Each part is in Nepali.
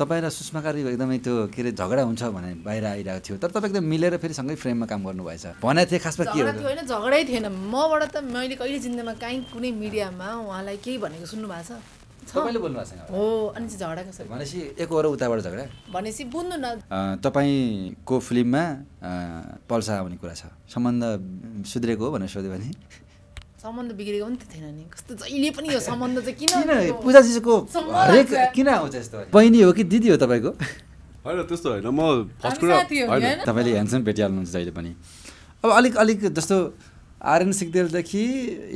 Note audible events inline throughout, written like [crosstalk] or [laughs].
तपाईँ र सुषमा कार्की एकदमै त्यो के अरे झगडा हुन्छ भने बाहिर आइरहेको थियो तर तपाईँ एकदम मिलेर फेरि सँगै फ्रेममा काम गर्नुभएछ। भनेको थिएँ खासमा के हो होइन झगडै थिएन। मबाट त मैले कहिले जिन्दगीमा काहीँ कुनै मिडियामा उहाँलाई केही भनेको सुन्नु भएको छ। हो अनि झगडा भनेपछि एक उताबाट झगडा? भनेपछि बुझ्नु न। तपाईँको फिल्ममा पल्सा आउने कुरा छ। सम्बन्ध सुध्रेको हो भनेर सोध्यो भने। सम्बन्ध बिग्रेको पनि त थिएन नि कस्तो जहिले पनि यो सम्बन्ध चाहिँ किन किन पूजाजीको हरेक। किन आउँछ यस्तो बहिनी हो कि दिदी हो तपाईँको होइन त्यस्तो होइन म फर्स्ट कुरा? तपाईँले ह्यान्डसम भेटिहाल्नुहुन्छ जहिले पनि अब अलिक अलिक जस्तो आर्यन सिग्देलदेखि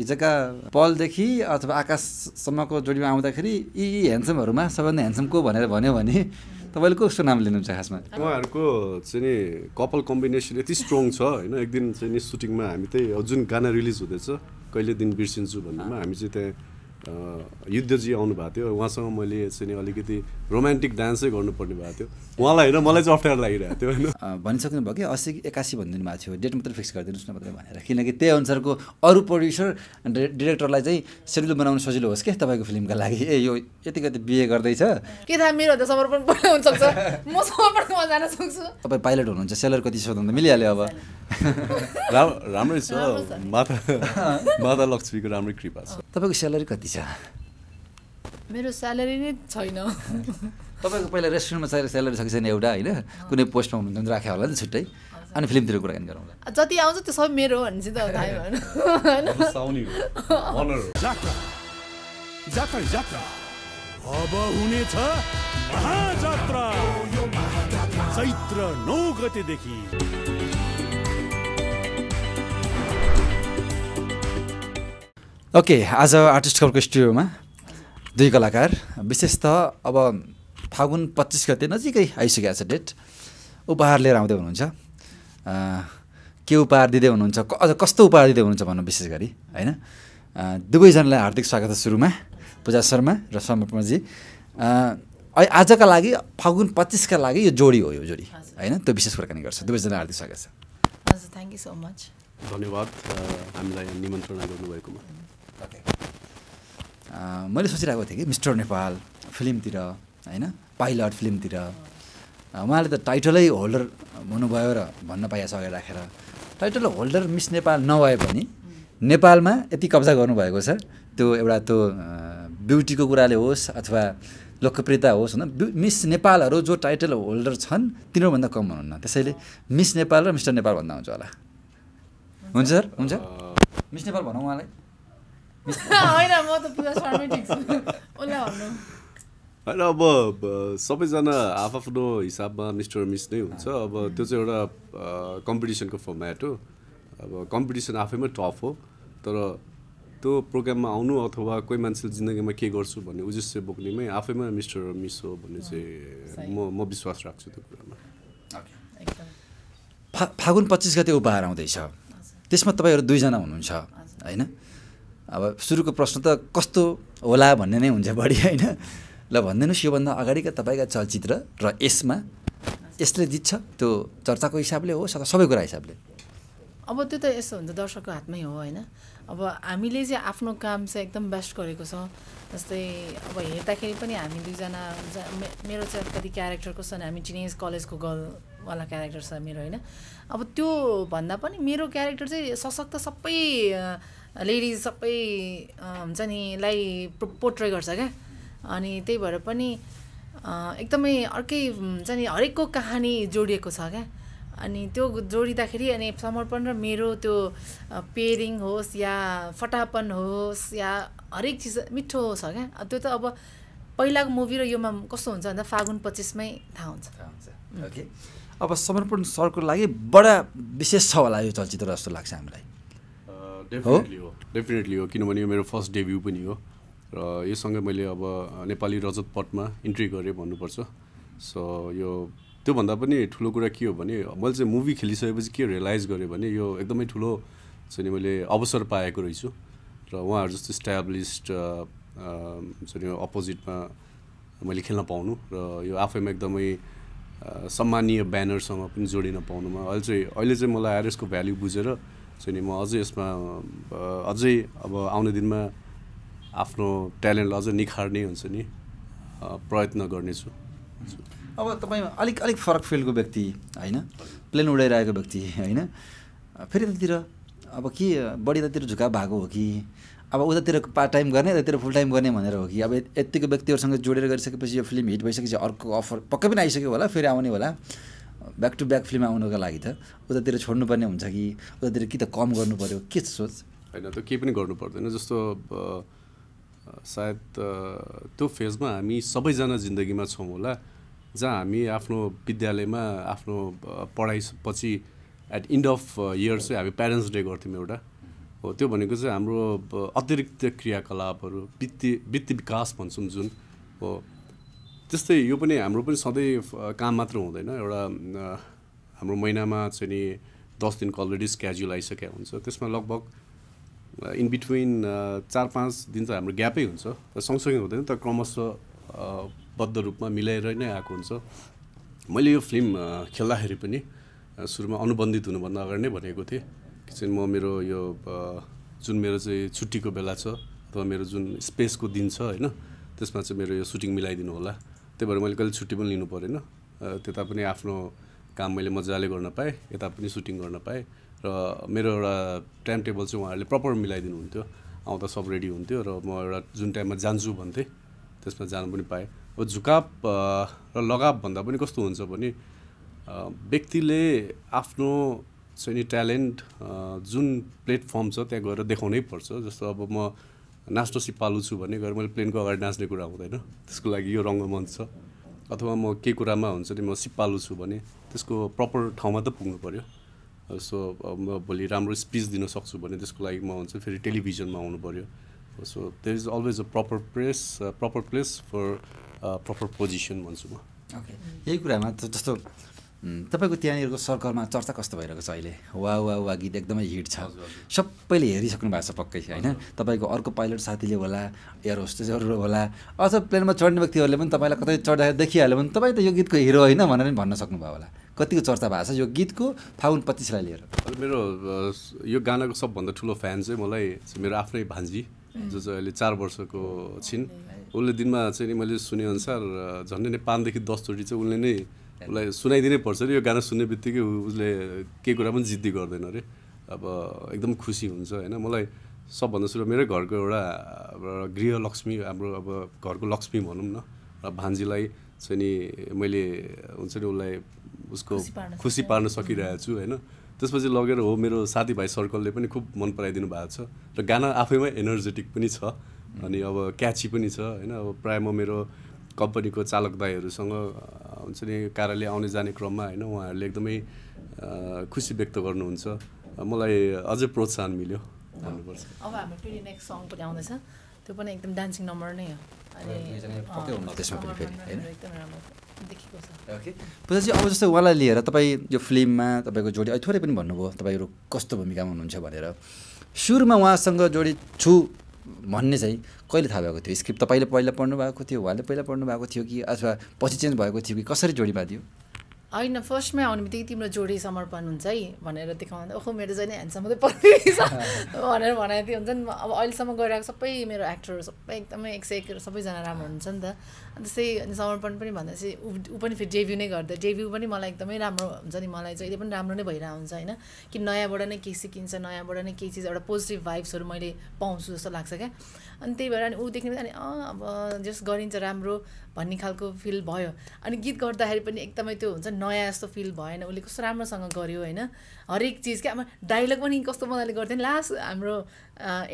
हिजोका पलदेखि अथवा आकाशसम्मको जोडीमा आउँदाखेरि यी यी ह्यान्डसमहरूमा सबभन्दा ह्यान्डसम को भनेर भन्यो भने तपाईँले को नाम लिनुहुन्छ खासमा उहाँहरूको चाहिँ नि कपाल कम्बिनेसन यति स्ट्रङ छ होइन? एक दिन चाहिँ नि सुटिङमा हामी त्यही जुन गाना रिलिज हुँदैछ। कहिले दिन बिर्सिन्छु भन्नेमा हामी चाहिँ त्यहाँ युद्धजी आउनु भएको थियो। उहाँसँग मैले चाहिँ अलिकति रोमान्टिक डान्सै गर्नुपर्ने भएको थियो। उहाँलाई होइन मलाई चाहिँ अप्ठ्यारो लागिरहेको थियो होइन अँ, भनिसक्नु भयो कि अस्सी एकासी भनिदिनु भएको थियो डेट मात्रै फिक्स गरिदिनुहोस् न मात्रै भनेर। किनकि त्यही अनुसारको अरू प्रड्युसर डिरेक्टरलाई चाहिँ सेड्युल बनाउनु सजिलो होस् क्या तपाईँको फिल्मका लागि? ए यो यति कति बिहे गर्दैछ। के थाहा मेरो त समर्पण हुनसक्छ। म समर्पणमा जान सक्छु। तपाईँ पाइलट हुनुहुन्छ सेलर कति सोध्नु त मिलिहाल्यो अब। [laughs] राम राम्रै छ। माता माता लक्ष्मीको राम्रै कृपा छ। तपाईँको स्यालेरी कति छ? मेरो स्यालेरी नै छैन। तपाईँको पहिला रेस्टुरेन्टमा चाहिएर स्यालेरी छ कि छैन एउटा होइन कुनै पोस्टमा हुनुहुन्छ भने राख्यो होला नि छुट्टै। अनि फिल्मतिर कुराकानी गरौँला। जति आउँछ त्यो सबै मेरो हो भने चाहिँ त थाहै भएन होइन साउनी हो। अनर [laughs] हो। जात्रा। जात्रा जात्रा। अब हुनेछ महाजात्रा। चैत्र नौ गतेदेखि। ओके आज आर्टिस्ट क्लबको स्टुडियोमा दुई कलाकार विशेष त अब फागुन पच्चिस गते नजिकै आइसकेको छ डेट। उपहार लिएर आउँदै हुनुहुन्छ। अँ, के उपहार दिँदै हुनुहुन्छ? अझ कस्तो उपहार दिँदै हुनुहुन्छ भनौँ विशेष गरी होइन? दुवैजनालाई हार्दिक स्वागत छ सुरुमा पूजा शर्मा र समर्पणजी। आजका लागि फागुन पच्चिसका लागि यो जोडी हो यो जोडी होइन? त्यो विशेष कुराकानी गर्छ। दुवैजना हार्दिक स्वागत छ। हजुर थ्याङ्क यू सो मच धन्यवाद हामीलाई निमन्त्रणा गर्नुभएकोमा। अँ, मैले सोचिरहेको थिएँ कि मिस्टर नेपाल फिल्मतिर होइन? पाइलट फिल्मतिर। उहाँले त टाइटलै होल्डर हुनुभयो र भन्न छ अगाडि राखेर। टाइटल होल्डर मिस नेपाल नभए पनि नेपालमा यति कब्जा गर्नुभएको छ। त्यो एउटा त्यो ब्युटीको कुराले होस् अथवा लोकप्रियता होस् होइन मिस नेपालहरू जो टाइटल होल्डर छन् तिनीहरूभन्दा कम हुनुहुन्न। त्यसैले मिस नेपाल र मिस्टर नेपाल भन्दा हुन्छ होला। हुन्छ सर? हुन्छ? मिस नेपाल भनौँ उहाँलाई। [laughs] होइन अब सबैजना आफआफ्नो हिसाबमा मिस्टर मिस नै हुन्छ अब त्यो चाहिँ एउटा कम्पिटिसनको फर्मेट हो अब कम्पिटिसन आफैमा टफ हो तर त्यो प्रोग्राममा आउनु अथवा कोही मान्छेले जिन्दगीमा के गर्छु भन्ने उद्देश्य बोक्नेमै आफैमा मिस्टर मिस हो भन्ने चाहिँ म म विश्वास राख्छु त्यो कुरामा फा फागुन पच्चिस गते उपहार आउँदैछ त्यसमा तपाईँहरू दुईजना हुनुहुन्छ होइन अब सुरुको प्रश्न त कस्तो होला भन्ने नै हुन्छ बढी होइन ल भनिदिनुहोस् योभन्दा अगाडिका तपाईँका चलचित्र र यसमा यसले जित्छ त्यो चर्चाको हिसाबले होस् अथवा सबै कुरा हिसाबले? अब त्यो त यस्तो हुन्छ दर्शकको हातमै हो होइन? अब हामीले चाहिँ आफ्नो काम चाहिँ एकदम बेस्ट गरेको छ जस्तै अब हेर्दाखेरि पनि हामी दुईजना मेरो चाहिँ अलिकति क्यारेक्टर कस्तो हामी टिनेज कलेजको गर्लवाला क्यारेक्टर छ मेरो होइन? अब त्यो भन्दा पनि मेरो क्यारेक्टर चाहिँ सशक्त सबै लेडिज सबै हुन्छ नि लाई पोर्ट्रे गर्छ क्या। अनि त्यही भएर पनि एकदमै अर्कै हुन्छ नि हरेकको कहानी जोडिएको छ क्या। अनि त्यो जोडिँदाखेरि अनि समर्पण र मेरो त्यो पेयरिङ होस् या फटापन होस् या हरेक चिज मिठो छ क्या। अब त्यो त अब पहिलाको मुभी र योमा कस्तो हुन्छ भन्दा फागुन पच्चिसमै थाहा हुन्छ। ओके। अब समर्पण सरको लागि बडा विशेष छ होला यो चलचित्र जस्तो लाग्छ हामीलाई। डेफिनेटली हो। डेफिनेटली हो। किनभने यो मेरो फर्स्ट डेब्यू पनि हो। र योसँगै मैले अब नेपाली रजत पटमा इन्ट्री गरेँ भन्नुपर्छ। सो यो त्योभन्दा पनि ठुलो कुरा के हो भने मैले चाहिँ मुभी खेलिसकेपछि के रियलाइज गरेँ भने यो एकदमै ठुलो चाहिँ मैले अवसर पाएको रहेछु। र उहाँहरू जस्तो इस्ट्याब्लिस्ड चाहिँ अपोजिटमा मैले खेल्न पाउनु र यो आफैमा एकदमै सम्मानीय ब्यानरसँग पनि जोडिन पाउनुमा अहिले चाहिँ अहिले चाहिँ मलाई आएर यसको भ्याल्यु बुझेर चाहिँ म अझै यसमा अझै अब आउने दिनमा आफ्नो ट्यालेन्टलाई अझै निखार्ने हुन्छ नि प्रयत्न गर्नेछु। अब तपाईँ अलिक अलिक फरक फिल्डको व्यक्ति होइन? प्लेन उडाइरहेको व्यक्ति होइन? फेरि यतातिर अब के बढी यतातिर झुकाव भएको हो कि? अब उतातिर पार्ट टाइम गर्ने यतातिर फुल टाइम गर्ने भनेर हो कि? अब यतिको व्यक्तिहरूसँग जोडेर गरिसकेपछि यो फिल्म हिट भइसकेपछि अर्को अफर पक्कै पनि आइसक्यो होला फेरि आउने होला। ब्याक टु ब्याक फिल्म आउनुको लागि त। उतातिर छोड्नुपर्ने हुन्छ कि? उतातिर कि त कम गर्नु पऱ्यो के सोच? होइन त केही पनि गर्नु पर्दैन जस्तो सायद त्यो फेजमा हामी सबैजना जिन्दगीमा छौँ होला। जहाँ हामी आफ्नो विद्यालयमा आफ्नो पढाइपछि एट इन्ड अफ इयर चाहिँ हामी प्यारेन्ट्स डे गर्थ्यौँ एउटा। हो त्यो भनेको चाहिँ हाम्रो अतिरिक्त क्रियाकलापहरू वित्तीय वित्तीय विकास भन्छौँ जुन। हो त्यस्तै यो पनि हाम्रो पनि सधैँ काम मात्र हुँदैन। एउटा हाम्रो महिनामा चाहिँ नि दस दिनको अलरेडी स्क्याजुल आइसकेको हुन्छ। त्यसमा लगभग इन बिट्विन चार पाँच दिन त हाम्रो ग्यापै हुन्छ। सँगसँगै हुँदैन तर क्रमशः बद्ध रूपमा मिलाएर नै आएको हुन्छ। मैले यो फिल्म खेल्दाखेरि पनि सुरुमा अनुबन्धित हुनुभन्दा अगाडि नै भनेको थिएँ म मेरो यो जुन मेरो चाहिँ छुट्टीको बेला छ अथवा मेरो जुन स्पेसको दिन छ होइन त्यसमा चाहिँ मेरो यो सुटिङ मिलाइदिनु होला। त्यही भएर मैले कहिले छुट्टी पनि लिनु परेन। त्यता पनि आफ्नो काम मैले मजाले गर्न पाएँ यता पनि सुटिङ गर्न पाएँ। र मेरो एउटा टाइम टेबल चाहिँ उहाँहरूले प्रपर मिलाइदिनु हुन्थ्यो आउँदा सब रेडी हुन्थ्यो र म एउटा जुन टाइममा जान्छु भन्थेँ त्यसमा जानु पनि पाएँ। अब झुकाप र लगाव भन्दा पनि कस्तो हुन्छ भने व्यक्तिले आफ्नो चाहिँ नि ट्यालेन्ट जुन प्लेटफर्म छ त्यहाँ गएर देखाउनै पर्छ। जस्तो अब म नाच्न सिपालु छु भने गएर मैले प्लेनको अगाडि नाच्ने कुरा हुँदैन। त्यसको लागि यो रङ्गमञ्च छ। अथवा म के कुरामा हुन्छ नि म सिपालु छु भने त्यसको प्रपर ठाउँमा त पुग्नु पऱ्यो सो म भोलि राम्रो स्पिच दिन सक्छु भने त्यसको लागि म हुन्छ फेरि टेलिभिजनमा आउनु पऱ्यो so there is always a proper place proper place for proper position भन्छु म। ओके यही कुरामा त जस्तो तपाईँको त्यहाँनिरको सर्कलमा चर्चा कस्तो भइरहेको छ अहिले? वा वा वा गीत एकदमै हिट छ। सबैले हेरिसक्नु भएको छ पक्कै होइन? तपाईँको अर्को पाइलट साथीले होला एयर होस्टेसहरू होला अथवा प्लेनमा चढ्ने व्यक्तिहरूले पनि तपाईँलाई कतै चढ्दाखेरि देखिहाल्यो भने तपाईँ त यो गीतको हिरो होइन भनेर पनि भन्न सक्नुभयो होला। कतिको चर्चा भएको छ यो गीतको? फागुन पच्चिसलाई लिएर। मेरो यो गानाको सबभन्दा ठुलो फ्यान चाहिँ मलाई मेरो आफ्नै भान्जी जो चाहिँ अहिले चार वर्षको छिन्। उसले दिनमा चाहिँ नि मैले सुनेअनुसार झन्डै नै पाँचदेखि दसचोटि चाहिँ उसले नै उसलाई सुनाइदिनै पर्छ अरे। यो गाना सुन्ने बित्तिकै उसले केही कुरा पनि जिद्दी गर्दैन अरे। अब एकदम खुसी हुन्छ होइन। मलाई सबभन्दा सुरु मेरै घरको एउटा गृहलक्ष्मी हाम्रो अब घरको लक्ष्मी भनौँ न। र भान्जीलाई चाहिँ नि मैले हुन्छ नि उसलाई उसको खुसी पार्न सकिरहेको छु होइन? त्यसपछि लगेर हो मेरो साथीभाइ सर्कलले पनि खुब मन पराइदिनु भएको छ। र गाना आफैमा एनर्जेटिक पनि छ अनि अब क्याची पनि छ होइन? अब प्रायः म मेरो कम्पनीको चालक दाईहरूसँग हुन्छ नि कार्यालय आउने जाने क्रममा होइन? उहाँहरूले एकदमै खुसी व्यक्त गर्नुहुन्छ। मलाई अझै प्रोत्साहन मिल्यो भन्नुपर्छ। अब हाम्रो फेरि नेक्स्ट सङ पनि आउँदैछ। त्यो पनि एकदम डान्सिङ नम्बर नै हो। ओके। अब जस्तो उहाँलाई लिएर तपाईँ यो फिल्ममा तपाईँको जोडी अहिले थोरै पनि भन्नुभयो तपाईँहरू कस्तो भूमिकामा हुनुहुन्छ भनेर। सुरुमा उहाँसँग जोडी छु भन्ने चाहिँ कहिले थाहा भएको थियो? स्क्रिप्ट तपाईँले पहिला पढ्नु भएको थियो उहाँले पहिला पढ्नु भएको थियो कि अथवा पछि चेन्ज भएको थियो कि कसरी जोडीमा दियो होइन फर्स्टमै आउने बित्तिकै तिम्रो जोडी समर्पण हुन्छ है भनेर देखाउँदा ओहो मेरो चाहिँ ह्यान्डसम मात्रै पर्दैछ भनेर भनेको थियो। हुन्छ नि अब अहिलेसम्म गइरहेको सबै मेरो एक्टरहरू सबै एकदमै एक सय सबैजना राम्रो हुन्छ नि त। त्यस्तै अनि समर्पण पनि भन्दा चाहिँ ऊ पनि फेरि डेभ्यू नै गर्दा डेभ्यू पनि मलाई एकदमै राम्रो हुन्छ नि मलाई चाहिँ। अहिले पनि राम्रो नै भइरहेको हुन्छ होइन कि नयाँबाट नै केही सिकिन्छ नयाँबाट नै केही चिज एउटा पोजिटिभ भाइब्सहरू मैले पाउँछु जस्तो लाग्छ क्या। अनि त्यही भएर अनि ऊ देख्ने अनि अँ अब जस गरिन्छ राम्रो भन्ने खालको फिल भयो। अनि गीत गर्दाखेरि पनि एकदमै त्यो हुन्छ नयाँ जस्तो फिल भएन। उसले कस्तो राम्रोसँग गर्यो होइन। हरेक चिज क्या अब डाइलग पनि कस्तो मजाले गर्थ्यो लास्ट हाम्रो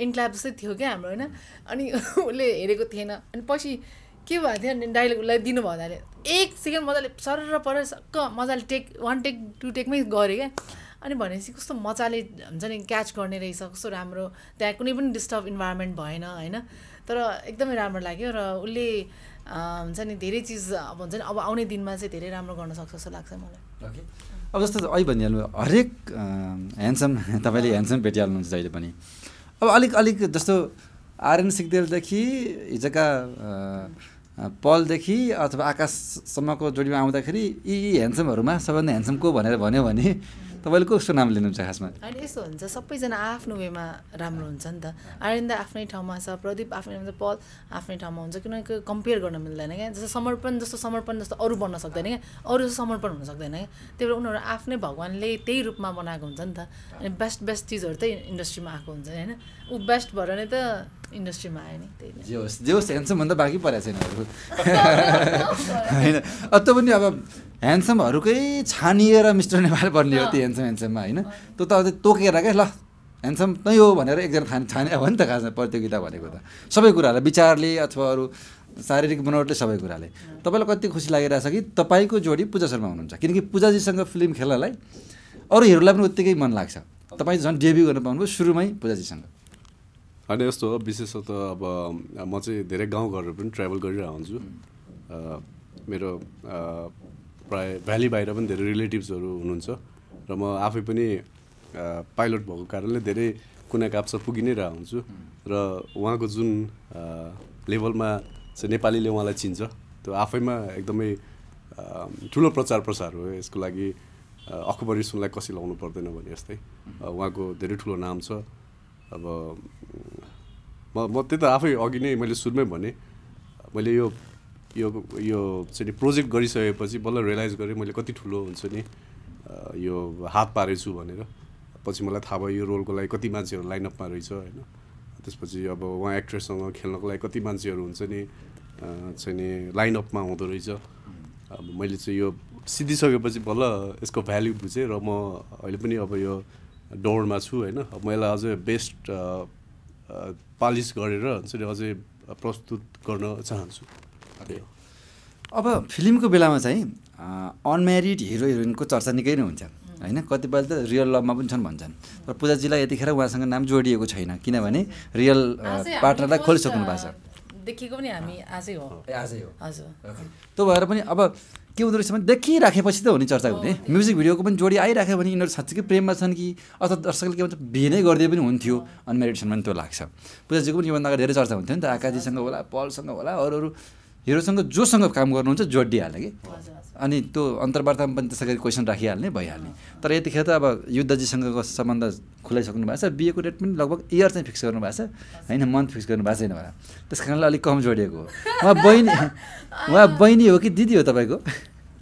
इन्क्लाब जस्तै थियो क्या हाम्रो होइन। अनि [laughs] उसले हेरेको थिएन। अनि पछि के भएको थियो अनि डाइलग उसलाई दिनुभयो भन्दाखेरि एक सेकेन्ड मजाले सर पर सक्क मजाले टेक वान टेक टु टेकमै गऱ्यो क्या। अनि भनेपछि कस्तो मजाले हुन्छ नि क्याच गर्ने रहेछ कस्तो राम्रो त्यहाँ कुनै पनि डिस्टर्ब इन्भाइरोमेन्ट भएन होइन? तर एकदमै राम्रो लाग्यो र उसले हुन्छ नि धेरै चिज अब हुन्छ नि अब आउने दिनमा चाहिँ धेरै राम्रो गर्न सक्छ जस्तो लाग्छ मलाई। अब जस्तो अहिले भनिहाल्नु हरेक ह्यान्डसम [laughs] तपाईँले ह्यान्डसम भेटिहाल्नुहुन्छ जहिले पनि। अब अलिक अलिक जस्तो आर्यन सिक्देलदेखि हिजोका पलदेखि अथवा आकाशसम्मको जोडीमा आउँदाखेरि यी ह्यान्डसमहरूमा सबैभन्दा ह्यान्डसम को भनेर भन्यो भने तपाईँले कसको नाम लिनुहुन्छ खासमा? होइन यस्तो हुन्छ सबैजना आफ्नो वेमा राम्रो हुन्छ नि त। आर्यन्दा आफ्नै ठाउँमा छ प्रदीप आफ्नै ठाउँमा पल आफ्नै ठाउँमा हुन्छ किनकि कम्पेयर गर्न मिल्दैन क्या। जस्तो समर्पण जस्तो समर्पण जस्तो अरू बन्न सक्दैन क्या। अरू जस्तो समर्पण हुन सक्दैन क्या। त्यही भएर उनीहरू आफ्नै भगवान्ले त्यही रूपमा बनाएको हुन्छ नि त। अनि बेस्ट बेस्ट चिजहरू चाहिँ इन्डस्ट्रीमा आएको हुन्छ होइन? ऊ बेस्ट भएर नै त इन्डस्ट्रीमा आयो नि त्यही नै। जे होस् जे होस् ह्यान्डसम भन्दा बाँकी परेको छैन अरू। होइन त्यो पनि अब ह्यान्डसमहरूकै छानिएर मिस्टर नेपाल बन्ने हो त्यो ह्यान्डसम ह्यान्डसममा होइन? त्यो त अझै तोकेर क्या ल। ह्यान्डसम नै हो भनेर एकजना छाने छाने हो नि त खासमा प्रतियोगिता भनेको त। सबै कुरालाई विचारले अथवा अरू शारीरिक बनावटले सबै कुराले। तपाईँलाई कति खुसी लागिरहेछ कि तपाईँको जोडी पूजा शर्मा हुनुहुन्छ। किनकि पूजाजीसँग फिल्म खेल्नलाई अरू हिरोलाई पनि उत्तिकै मन लाग्छ। तपाईँ झन् डेब्यू गर्न पाउनुभयो सुरुमै पूजाजीसँग। होइन यस्तो हो विशेषतः अब म चाहिँ धेरै गाउँघरहरू पनि ट्राभल गरिरहेको हुन्छु। मेरो प्राय भ्याली बाहिर पनि धेरै रिलेटिभ्सहरू हुनुहुन्छ र म आफै पनि पाइलट भएको कारणले धेरै कुना काप्चा पुगि नै रहेको हुन्छु र उहाँको जुन लेभलमा चाहिँ नेपालीले उहाँलाई चिन्छ त्यो आफैमा एकदमै ठुलो प्रचार प्रसार हो। यसको लागि अखबारी सुनलाई कसै लाउनु पर्दैन भने जस्तै। उहाँको धेरै ठुलो नाम छ। अब म म त्यही त आफै अघि नै मैले सुरुमै भने मैले यो यो यो चाहिँ प्रोजेक्ट गरिसकेपछि बल्ल रियलाइज गरेँ मैले कति ठुलो हुन्छ नि यो हात पारेछु भनेर। पछि मलाई थाहा भयो यो रोलको लागि कति मान्छेहरू लाइनअपमा रहेछ होइन। त्यसपछि अब उहाँ एक्ट्रेससँग खेल्नको लागि कति मान्छेहरू हुन्छ नि चाहिँ नि लाइनअपमा हुँदो रहेछ। अब मैले चाहिँ यो सिधिसकेपछि बल्ल यसको भ्याल्यु बुझेँ र म अहिले पनि अब यो दौडमा छु होइन। अब मैले अझै बेस्ट पालिस गरेर हुन्छ नि अझै प्रस्तुत गर्न चाहन्छु। अब फिल्मको बेलामा चाहिँ अनम्यारिड हिरो हिरोइनको चर्चा निकै नै हुन्छ होइन? कतिपय त रियल लभमा पनि छन् भन्छन्। तर पूजाजीलाई यतिखेर उहाँसँग नाम जोडिएको छैन किनभने रियल पार्टनरलाई खोलिसक्नु भएको छ। देखेको पनि हामी आजै हो। आजै हो। हजुर। त्यो भएर पनि अब के हुँदो रहेछ भने देखिराखेपछि त हो नि चर्चा हुने। म्युजिक भिडियोको पनि जोडी आइराख्यो भने यिनीहरू साँच्चीकै प्रेममा छन् कि अथवा दर्शकले के भन्छ बिहे नै गरिदिए पनि हुन्थ्यो। अनम्यारिड छन् भने त्यो लाग्छ। पूजाजीको पनि योभन्दा अगाडि धेरै चर्चा हुन्थ्यो नि त। आकाजीसँग होला पलसँग होला अरू अरू हिरोसँग जोसँग काम गर्नुहुन्छ जोडिहाल्ने कि? अनि त्यो अन्तर्वार्तामा पनि त्यसै गरी क्वेसन राखिहाल्ने भइहाल्ने। तर यतिखेर त अब युद्धजीसँगको सम्बन्ध खुलाइसक्नु भएको छ। बिहेको डेट पनि लगभग इयर चाहिँ फिक्स गर्नु भएको छ। होइन मन्थ फिक्स गर्नु भएको छैन होला। त्यस कारणले अलिक कम जोडिएको हो। उहाँ बहिनी [laughs] उहाँ बहिनी हो कि दिदी हो तपाईँको?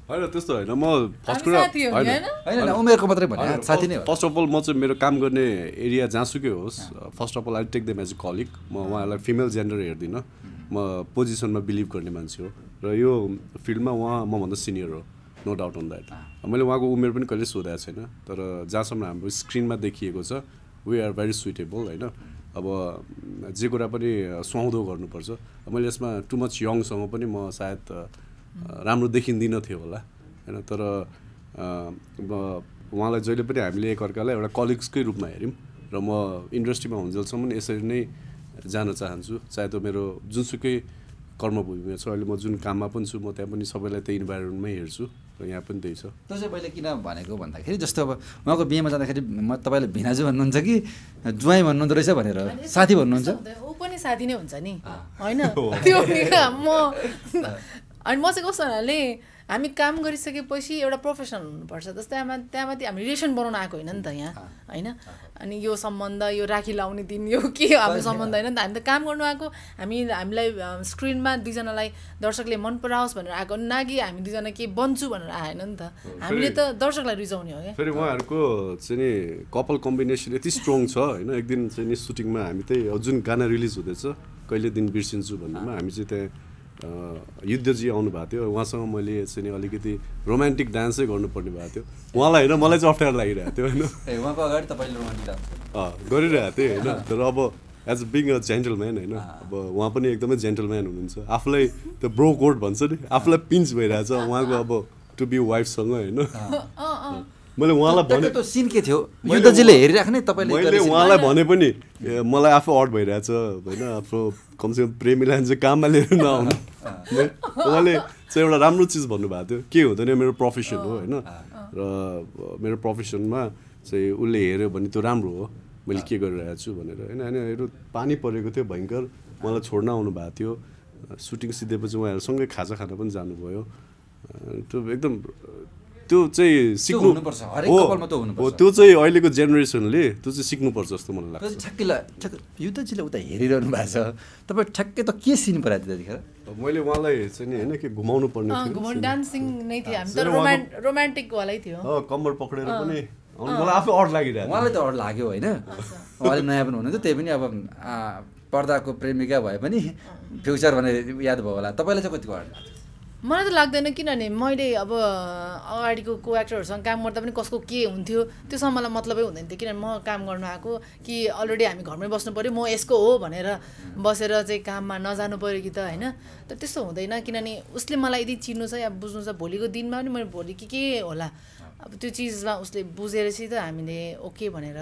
होइन त्यस्तो होइन म फर्स्ट कुरा साथी हो नि, होइन? उमेरको मात्रै भने साथी नै हो। फर्स्ट अफ अल म चाहिँ मेरो काम गर्ने एरिया जहाँसुकै होस् first of all I take them as a colleague म उहाँलाई फिमेल जेन्डर हेर्दिनँ। म पोजिसनमा बिलिभ गर्ने मान्छे हो। र यो फिल्डमा उहाँ मभन्दा सिनियर हो नो डाउट अन द्याट मैले उहाँको उमेर पनि कहिले सोधेको छैन तर जहाँसम्म हाम्रो स्क्रिनमा देखिएको छ वी आर भेरी सुइटेबल होइन। अब जे कुरा पनि सुहाउँदो गर्नुपर्छ। मैले यसमा टु मच यङसँग पनि म सायद राम्रो देखिँदिनँ थियो होला होइन? तर उहाँलाई जहिले पनि हामीले एकअर्कालाई एउटा कलिग्सकै रूपमा हेऱ्यौँ र म इन्डस्ट्रीमा हुन्जेलसम्म यसरी नै जान चाहन्छु। चाहे त्यो मेरो जुनसुकै कर्मभूमिमा छ अहिले म जुन काममा पनि छु म त्यहाँ पनि सबैलाई त्यही इन्भाइरोमेन्टमै हेर्छु र यहाँ पनि त्यही छ। त्यो चाहिँ मैले किन भनेको भन्दाखेरि जस्तो अब उहाँको बिहेमा जाँदाखेरि म तपाईँले भिनाजु भन्नुहुन्छ कि ज्वाइँ भन्नुहुँदो रहेछ भनेर? साथी भन्नुहुन्छ। ऊ पनि साथी नै हुन्छ नि। होइन? [laughs] त्यो म अनि म चाहिँ कस्तो हुनाले हामी काम गरिसकेपछि एउटा प्रोफेसनल हुनुपर्छ। जस्तै आमा त्यहाँमाथि हामी रिलेसन बनाउन आएको होइन नि त यहाँ होइन? अनि यो सम्बन्ध यो राखी लाउने दिन यो के हाम्रो सम्बन्ध होइन नि त? हामी त काम गर्नु आएको हामी हामीलाई स्क्रिनमा दुईजनालाई दर्शकले मन पराओस् भनेर आएको न कि हामी दुईजना के बन्छु भनेर आएन नि त? हामीले त दर्शकलाई रिजाउने हो क्या? फेरि उहाँहरूको चाहिँ नि कपाल कम्बिनेसन यति स्ट्रङ छ होइन? एक दिन चाहिँ नि सुटिङमा हामी त्यही जुन गाना रिलिज हुँदैछ कहिले दिन बिर्सिन्छु भन्नेमा हामी चाहिँ त्यहाँ युद्धजी आउनु भएको थियो। उहाँसँग मैले चाहिँ नि अलिकति रोमान्टिक डान्सै गर्नुपर्ने भएको थियो। उहाँलाई होइन मलाई चाहिँ अप्ठ्यारो लागिरहेको थियो होइन? ए उहाँको अगाडि तपाईँले रोमान्टिक डान्स गर्नु। अँ, गरिरहेको थिएँ होइन? तर अब as a being a gentleman होइन? अब उहाँ पनि एकदमै जेन्टलम्यान हुनुहुन्छ। आफूलाई त्यो ब्रो कोड भन्छ नि आफूलाई पिन्च भइरहेछ उहाँको अब टु बी वाइफसँग होइन? मैले उहाँलाई भने सिन के थियो? युद्धजीले हेरिराख्ने तपाईँले मैले। उहाँलाई भने पनि मलाई आफू अड भइरहेछ होइन? आफ्नो कमसेकम प्रेमीलाई चाहिँ काममा लिएर [laughs] नआउनु। [laughs] उहाँले चाहिँ एउटा राम्रो चिज भन्नुभएको थियो। के हुँदैन मेरो प्रोफेसन हो होइन? र मेरो प्रोफेसनमा चाहिँ उसले हेऱ्यो भने त्यो राम्रो हो। मैले के गरिरहेको छु भनेर होइन? होइन हेर्नु पानी परेको थियो भयङ्कर। मलाई छोड्न आउनु भएको थियो। सुटिङ सिधेपछि उहाँहरूसँगै खाजा खान पनि जानुभयो। त्यो एकदम त्यो चाहिँ सिक्नु हो, त्यो हुनुपर्छ। हो, त्यो चाहिँ अहिलेको जेनेरेसनले त्यो चाहिँ सिक्नुपर्छ जस्तो मलाई लाग्छ। ठ्याक्कै ला- ठ्याक्क युद्धजीले उता हेरिरहनु भएको छ। तपाईँ ठ्याक्कै त के सिन परायो त्यतिखेर? मैले उहाँलाई चाहिँ होइन के घुमाउनु पर्ने थियो। कम्मर पक्रेर पनि मलाई आफै अड लागिरहेको उहाँलाई त अरू लाग्यो होइन? उहाँले नयाँ पनि हुनुहुन्थ्यो त्यही पनि अब पर्दाको प्रेमिका भए पनि फ्युचर भनेर याद भयो होला। तपाईँलाई चाहिँ कतिको अड लाग्छ मलाई त लाग्दैन किनभने मैले अब अगाडिको को एक्टरहरूसँग काम गर्दा पनि कसको के हुन्थ्यो त्योसँग मलाई मतलबै हुँदैन थियो। किनभने म काम गर्नु आएको कि अलरेडी हामी घरमै बस्नु पऱ्यो म यसको हो भनेर बसेर चाहिँ काममा नजानु पऱ्यो कि त होइन? त त्यस्तो हुँदैन किनभने उसले मलाई यदि चिन्नु छ या बुझ्नु छ भोलिको दिनमा पनि मैले भोलि के के होला? अब त्यो चिजमा उसले बुझेपछि त हामीले ओके भनेर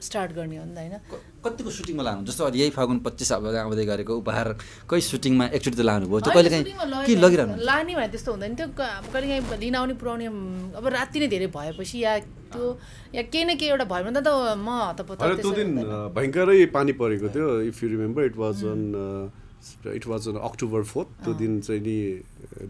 स्टार्ट गर्ने हो नि त होइन। कतिको सुटिङमा लानु? जस्तो अहिले यही फागुन पच्चिस अब आउँदै गरेको उपहारकै सुटिङमा एकचोटि त लानुभयो। त्यो कहिले काहीँ के लगिरहनु? लाने भने त्यस्तो हुँदैन अब कहिले काहीँ लिन आउने पुऱ्याउने अब राति नै धेरै भएपछि या त्यो या केही न केही एउटा भयो भने त म हतपत त्यो दिन भयङ्करै पानी परेको थियो if you remember it was on it was on October fourth त्यो दिन चाहिँ नि